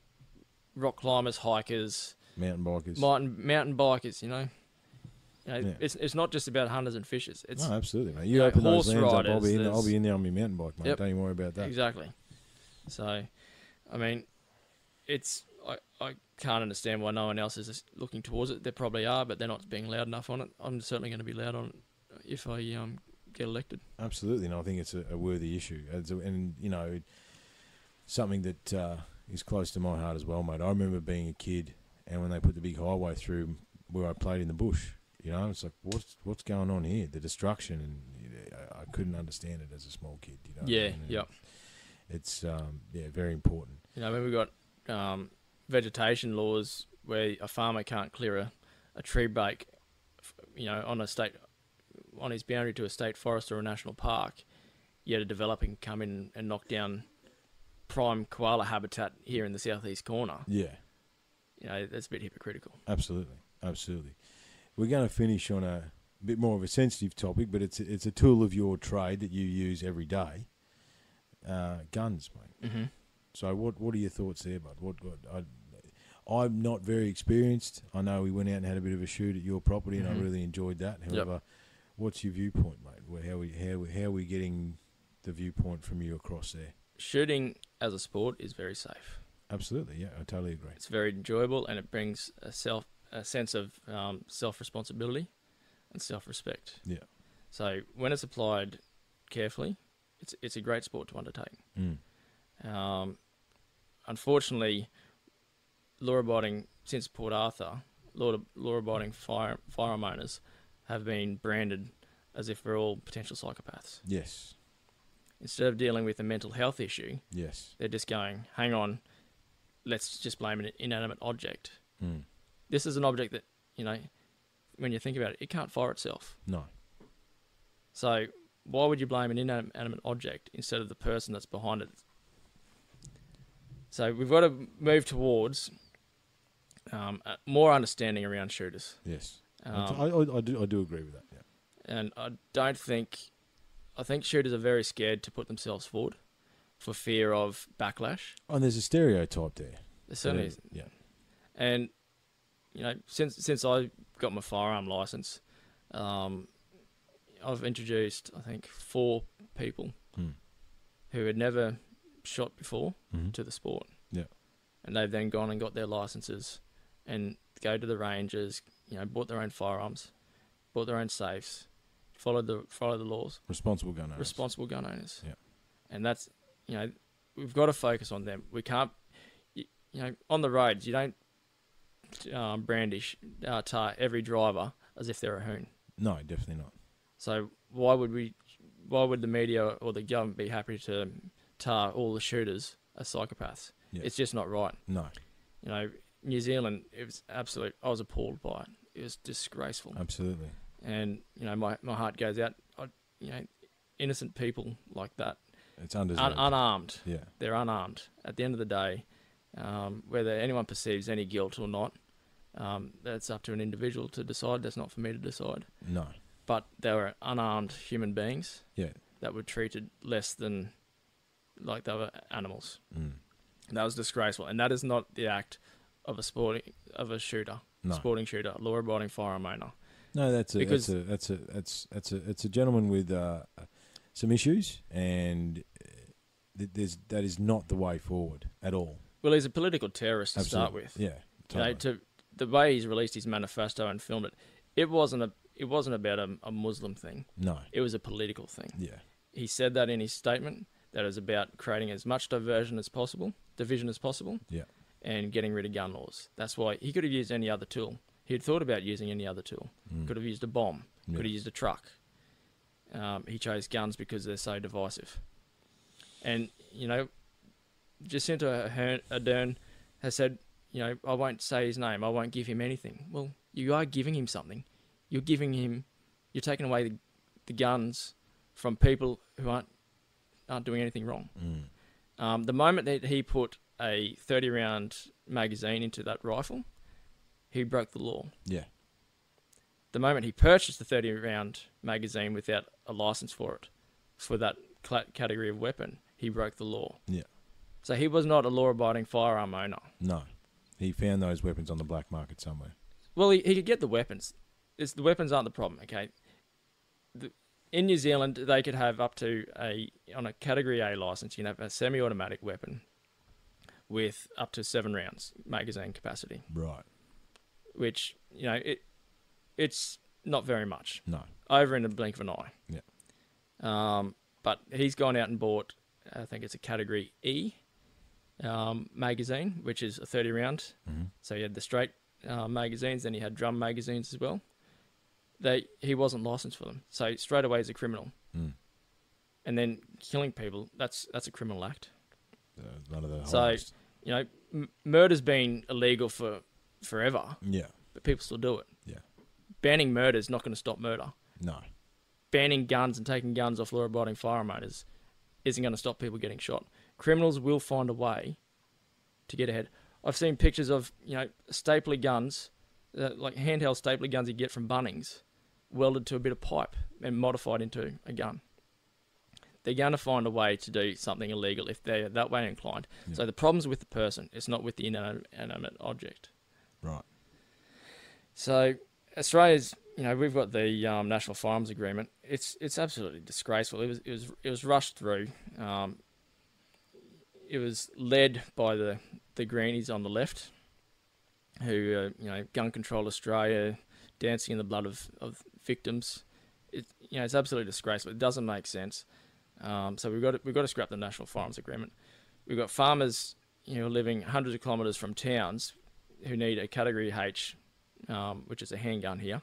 rock climbers, hikers, Mountain bikers. mountain mountain bikers. You know. You know, Yeah. it's it's not just about hunters and fishers. It's no, absolutely, mate. You know, open those horse lands up, I'll be in. There, I'll be in there on my mountain bike, mate. Yep. Don't you worry about that. Exactly. So, I mean, it's can't understand why no one else is looking towards it. They probably are, but they're not being loud enough on it. I'm certainly going to be loud on it if I um get elected. Absolutely, and I think it's a, a worthy issue, It's a- and you know, something that uh, is close to my heart as well, mate. I remember being a kid, and when they put the big highway through where I played in the bush, you know, it's like what's what's going on here? The destruction, and you know, I, I couldn't understand it as a small kid. You know, what I Yeah, mean? Yep. It's um, yeah, very important. You know, when we've got um, vegetation laws where a farmer can't clear a, a tree break, you know, on a state on his boundary to a state forest or a national park, yet a developer can come in and knock down prime koala habitat here in the southeast corner. Yeah, You know, that's a bit hypocritical. absolutely, absolutely. We're going to finish on a bit more of a sensitive topic, but it's a, it's a tool of your trade that you use every day. Uh, guns, mate. Mm-hmm. So what what are your thoughts there, bud? What, what I, I'm not very experienced. I know we went out and had a bit of a shoot at your property, and Mhm. I really enjoyed that. Yep. However, what's your viewpoint, mate? Where, how we how we, how are we getting the viewpoint from you across there? Shooting as a sport is very safe. Absolutely, yeah, I totally agree. It's very enjoyable, and it brings a self a sense of um, self responsibility and self respect. Yeah. So when it's applied carefully, it's it's a great sport to undertake. Mm. Um, unfortunately, law abiding since Port Arthur, law law abiding fire firearm owners have been branded as if they're all potential psychopaths. Yes, Instead of dealing with a mental health issue, yes, they're just going, "Hang on, let's just blame an inanimate object." mm. This is an object that you know, when you think about it, it can't fire itself. no, So why would you blame an inanimate object instead of the person that's behind it? So we've got to move towards um, more understanding around shooters, yes. um, I, I, I do I do agree with that. Yeah. and I don't think I think shooters are very scared to put themselves forward for fear of backlash. Oh, and there's a stereotype there. There certainly is. Yeah. And you know, since since I got my firearm license, um, I've introduced I think four people Mm. who had never shot before Mhm. to the sport. Yeah. And they've then gone and got their licenses and go to the ranges, you know, bought their own firearms, bought their own safes, followed the follow the laws, Responsible gun owners. responsible gun owners. Yeah. And that's you know, we've got to focus on them. We can't you, you know, on the roads, you don't um, brandish uh, tar every driver as if they're a hoon. No, definitely not. So why would we? Why would the media or the government be happy to tar all the shooters are psychopaths? Yeah. It's just not right. No, You know, New Zealand. It was absolute. I was appalled by it. It was disgraceful. absolutely. And you know, my my heart goes out. I, you know, innocent people like that, It's undeserved. un- unarmed. yeah, They're unarmed. At the end of the day, um, whether anyone perceives any guilt or not, um, that's up to an individual to decide. That's not for me to decide. no, But they were unarmed human beings. yeah, that were treated less than like they were animals. mm. That was disgraceful, and that is not the act of a sporting of a shooter, no, sporting shooter, law-abiding firearm owner. no. That's a Because- that's a that's a that's that's a it's a gentleman with uh, some issues, and uh, th- there's that is not the way forward at all. Well, he's a political terrorist to Absolutely. start with. Yeah, You know, to the way he's released his manifesto and filmed it, it wasn't a it wasn't about a, a Muslim thing. no, It was a political thing. yeah, He said that in his statement that was about creating as much diversion as possible, division as possible, Yeah. and getting rid of gun laws. That's why he could have used any other tool. He had thought about using any other tool. Mm. Could have used a bomb. Yeah. Could have used a truck. Um, he chose guns because they're so divisive. And you know, Jacinda Ardern has said, you know, I won't say his name. I won't give him anything. Well, you are giving him something. You're giving him. You're taking away the, the guns from people who aren't aren't doing anything wrong. Mm. Um, the moment that he put a 30 round magazine into that rifle, he broke the law. yeah, The moment he purchased the 30 round magazine without a license for it, for that cla category of weapon, he broke the law. Yeah. So he was not a law abiding firearm owner. no. He found those weapons on the black market somewhere. Well, he, he could get the weapons. It's, the weapons aren't the problem, okay? The, in New Zealand, they could have up to a, on a category A license, you can have a semi automatic weapon with up to seven rounds magazine capacity, Right. which, you know, it it's not very much. No. over in the blink of an eye. Yeah. Um, but he's gone out and bought, I think it's a category E um, magazine, which is a 30 round. hmm So he had the straight uh, magazines, then he had drum magazines as well. They he wasn't licensed for them, so straight away he's a criminal. Mm. And then killing people, that's that's a criminal act. Uh, one of the So- highest. You know, m- murder's been illegal for forever, Yeah. but people still do it. Yeah. Banning murder is not going to stop murder. No. banning guns and taking guns off law-abiding firearm owners isn't going to stop people getting shot. Criminals will find a way to get ahead. I've seen pictures of you know stapler guns, uh, like handheld stapler guns you get from Bunnings, welded to a bit of pipe and modified into a gun. They're going to find a way to do something illegal if they're that way inclined. Yeah. So the problem's with the person; it's not with the inanimate inanimate object. Right. So Australia's, you know, we've got the um, National Firearms Agreement. It's it's absolutely disgraceful. It was it was it was rushed through. Um, it was led by the the greenies on the left, who uh, you know, Gun Control Australia, dancing in the blood of, of victims. It you know, it's absolutely disgraceful. It doesn't make sense. Um, so we've got to, we've got to scrap the National Firearms Agreement. We've got farmers, you know, living hundreds of kilometres from towns, who need a Category H um, which is a handgun here,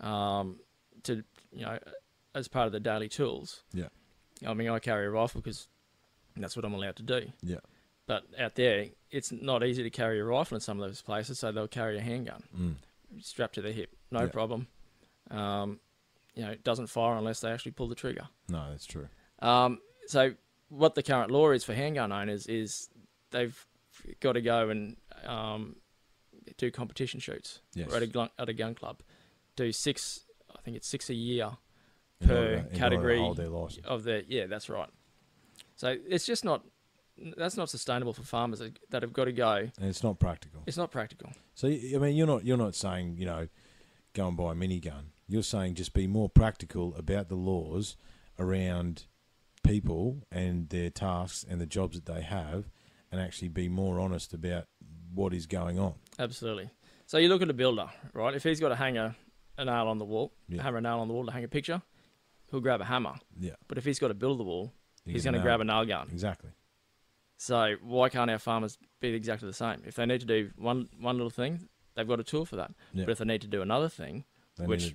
um, to you know, as part of the daily tools. Yeah. I mean, I carry a rifle because that's what I'm allowed to do. Yeah. But out there, it's not easy to carry a rifle in some of those places, so they'll carry a handgun Mm. strapped to their hip, no Yeah. problem. Um, you know, it doesn't fire unless they actually pull the trigger. No, that's true. Um, so what the current law is for handgun owners is they've got to go and um, do competition shoots Yes. at a, gun, at a gun club. Do six, I think it's six a year In per order- in order to category hold their license. of their. Yeah, that's right. So it's just not. That's not sustainable for farmers that that have got to go. and it's not practical. It's not practical. So I mean, you're not you're not saying you know, go and buy a minigun. You're saying just be more practical about the laws around people and their tasks and the jobs that they have, and actually be more honest about what is going on. Absolutely. So you look at a builder, right? If he's got to hang a, a nail on the wall, Yeah. hammer a nail on the wall to hang a picture, he'll grab a hammer. Yeah, But if he's got to build the wall, You he's going to grab a nail gun. exactly. So why can't our farmers be exactly the same? If they need to do one one little thing, they've got a tool for that. Yeah. But if they need to do another thing, They which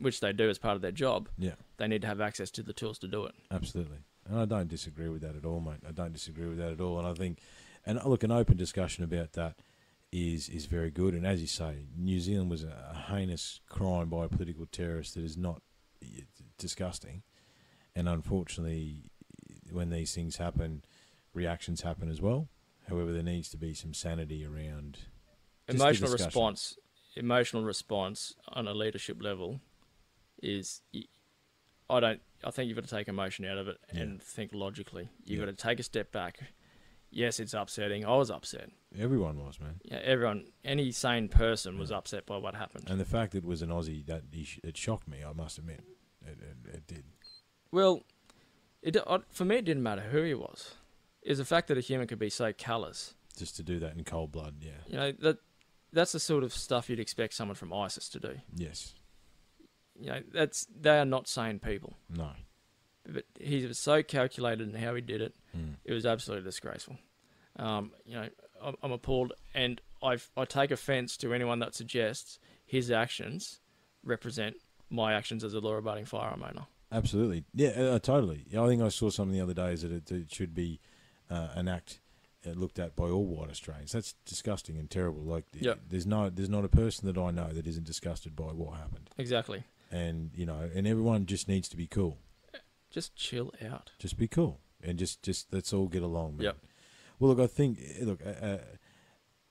which they do as part of their job, yeah, they need to have access to the tools to do it. absolutely. And I don't disagree with that at all, mate. I don't disagree with that at all. And I think, and look, an open discussion about that is is very good. And as you say, New Zealand was a heinous crime by a political terrorist that is not disgusting. And unfortunately, when these things happen, reactions happen as well. However, there needs to be some sanity around emotional response, emotional response on a leadership level, is I don't. I think you've got to take emotion out of it and think logically. You've Yeah. got to take a step back. Yes, it's upsetting. I was upset. Everyone was, man. Yeah, everyone, any sane person was upset by what happened. And the fact that it was an Aussie, that sh- it shocked me. I must admit, it, it, it did. Well, it I- for me it didn't matter who he was. Is the fact that a human could be so callous. Just to do that in cold blood, yeah. You know that that's the sort of stuff you'd expect someone from ISIS to do. Yes. You know that's they are not sane people. No. But he was so calculated in how he did it. Mm. It was absolutely disgraceful. Um, you know, I'm, I'm appalled, and I I take offence to anyone that suggests his actions represent my actions as a law-abiding firearm owner. Absolutely. Yeah, uh, uh, totally. Yeah, I think I saw something the other day is that it, it should be uh, an act looked at by all white Australians. That's disgusting and terrible. Like, Yep. there's no, there's not a person that I know that isn't disgusted by what happened. Exactly. And you know, and everyone just needs to be cool. Just chill out. Just be cool, and just, just let's all get along. man. Yep. Well, look, I think eh, look a,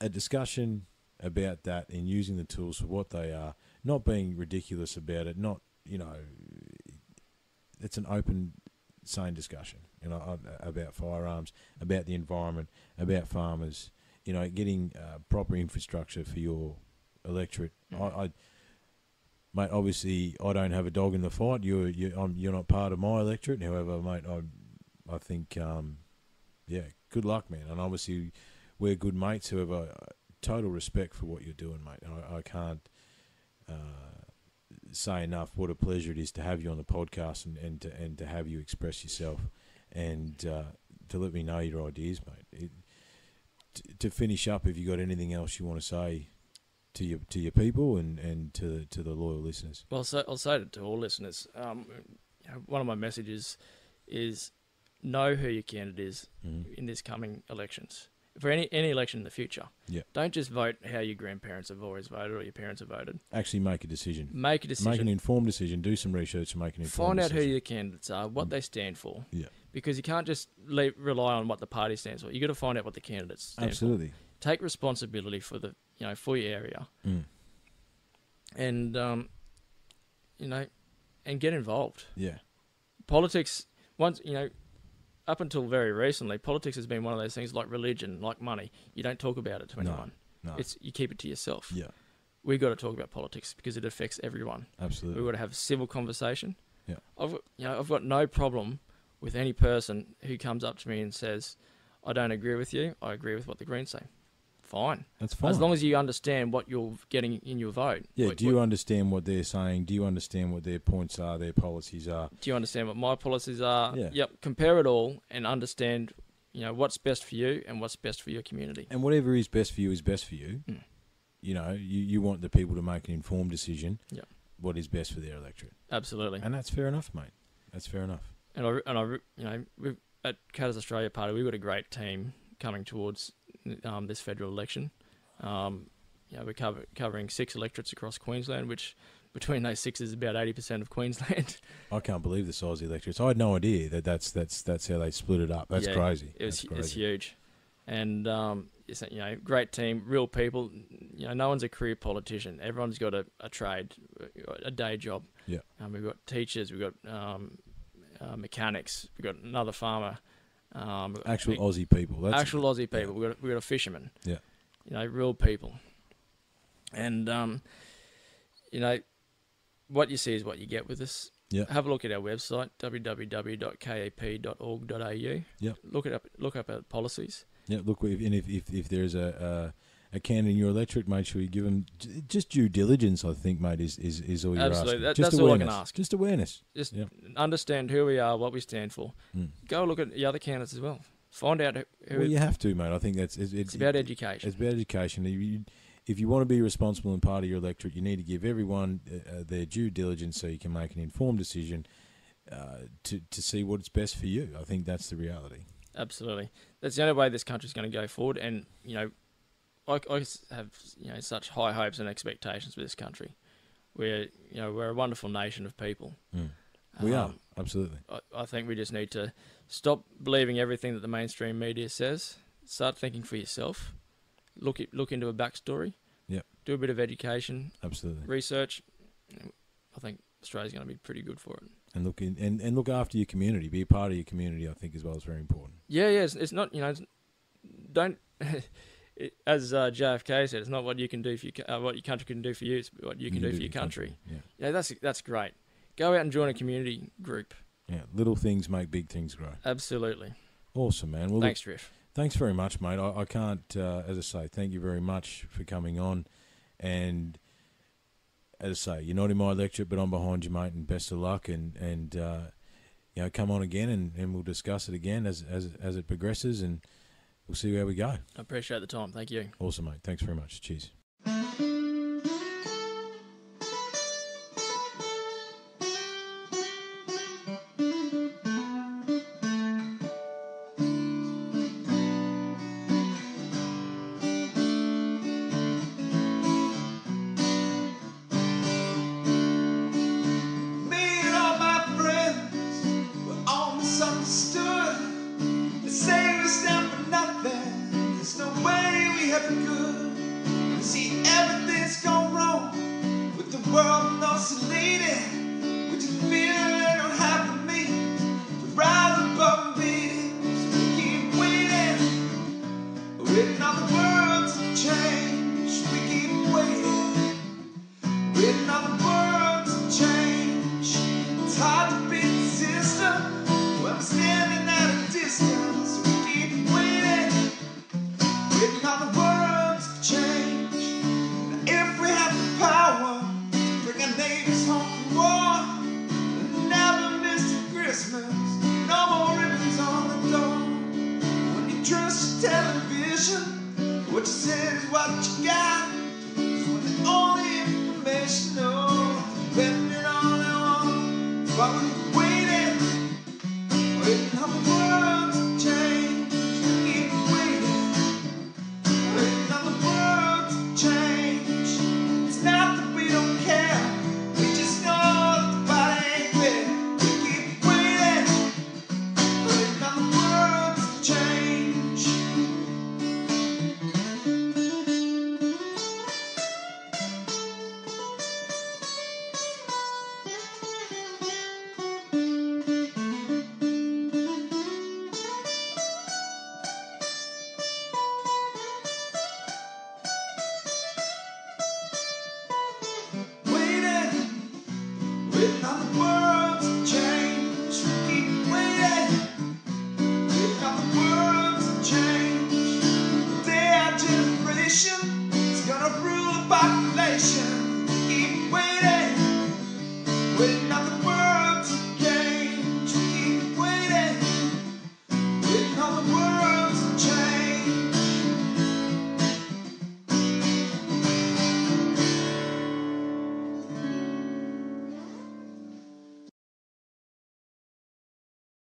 a, a discussion about that and using the tools for what they are, not being ridiculous about it, not you know, it's an open, sane discussion, you know, uh, about firearms, about the environment, about farmers, you know, getting uh, proper infrastructure for your electorate. Mm. I, I, mate, obviously, I don't have a dog in the fight. You're you, I'm, you're not part of my electorate. However, mate, I, I think, um, yeah, good luck, man. And obviously, we're good mates. However, uh, total respect for what you're doing, mate. I, I can't uh, say enough what a pleasure it is to have you on the podcast and, and to and to have you express yourself and uh, to let me know your ideas, mate. It, t- to finish up, have you got anything else you want to say to your to your people and, and to to the loyal listeners? Well, so I'll say it to all listeners. Um, you know, one of my messages is know who your candidate is Mm. in this coming elections. For any any election in the future, Yeah. don't just vote how your grandparents have always voted or your parents have voted. Actually, make a decision. Make a decision. Make an informed decision. Do some research and make an informed Find out who your candidates are, what Mm. they stand for, Yeah, because you can't just le- rely on what the party stands for. You got to find out what the candidates stand absolutely. for. Take responsibility for the you know for your area, Mm. and um, you know, and get involved. Yeah. Politics, once you know, up until very recently, politics has been one of those things like religion, like money. You don't talk about it to anyone. No. It's you keep it to yourself. yeah. We've got to talk about politics because it affects everyone. Absolutely. We've got to have a civil conversation. Yeah. I've you know I've got no problem with any person who comes up to me and says, "I don't agree with you. I agree with what the Greens say." Fine, That's fine. as long as you understand what you're getting in your vote. yeah. What- Do you what- understand what they're saying? Do you understand what their points are, their policies are? do you understand what my policies are? Yeah. Yep. Compare it all and understand, you know, what's best for you and what's best for your community. And whatever is best for you is best for you. Mm. You know, you, you want the people to make an informed decision. Yeah. What is best for their electorate, Absolutely. and that's fair enough, mate. That's fair enough. And I and I you know we've, at Katter's Australia Party we've got a great team coming towards um, this federal election. Um, you know, we're cover, covering six electorates across Queensland, which between those six is about eighty percent of Queensland. I can't believe the size of the electorates. I had no idea that that's that's that's how they split it up. That's Yeah, crazy. it was that's it's huge, and um, it's you know great team, real people. You know, no one's a career politician. Everyone's got a, a trade, a day job. Yeah. Um, we've got teachers, we've got um, uh, mechanics, we've got another farmer. Um, Actual me- Aussie people. That's actual Aussie people. We've got we've got a fisherman. Yeah. You know, real people. And um, you know, what you see is what you get with us. Yeah. Have a look at our website www.kap.org.au. Yeah. Look it up. Look up our policies. Yeah, look, if, and if, if, if there's a, a a candidate in your electorate, make sure you give them j- just due diligence. I think, mate, is is, is all you're Absolutely. asking. That- just that's all I awareness. can ask. Just awareness. Just Yep. understand who we are, what we stand for. Mm. Go look at the other candidates as well. Find out who. who Well, you have to, mate. I think that's it's, it's about education. It's about education. If you, if you want to be responsible and part of your electorate, you need to give everyone uh, uh, their due diligence so you can make an informed decision uh, to to see what's best for you. I think that's the reality. Absolutely. That's the only way this country's going to go forward. And, you know, I, I have, you know, such high hopes and expectations for this country. We're, you know, we're a wonderful nation of people. Mm. We are Um, absolutely. I, I think we just need to stop believing everything that the mainstream media says. Start thinking for yourself. Look at, look into a backstory. Yep. Do a bit of education, Absolutely. research. I think Australia's going to be pretty good for it. And look in, and, and look after your community. Be a part of your community. I think as well is very important. Yeah, yeah. It's, it's not you know, it's, don't. it, as uh, JFK said, it's not what you can do for your, uh, what your country can do for you. It's what you can do for your country. Yeah. Yeah, that's that's great. Go out and join a community group. Yeah. Little things make big things grow. Absolutely. Awesome, man. Well, look, Thanks, Drift. Thanks very much, mate. I, I can't, uh, as I say, thank you very much for coming on. And as I say, you're not in my lecture, but I'm behind you, mate. And best of luck. And and uh, you know, come on again, and, and we'll discuss it again as as as it progresses, and we'll see where we go. I appreciate the time. Thank you. Awesome, mate. Thanks very much. Cheers.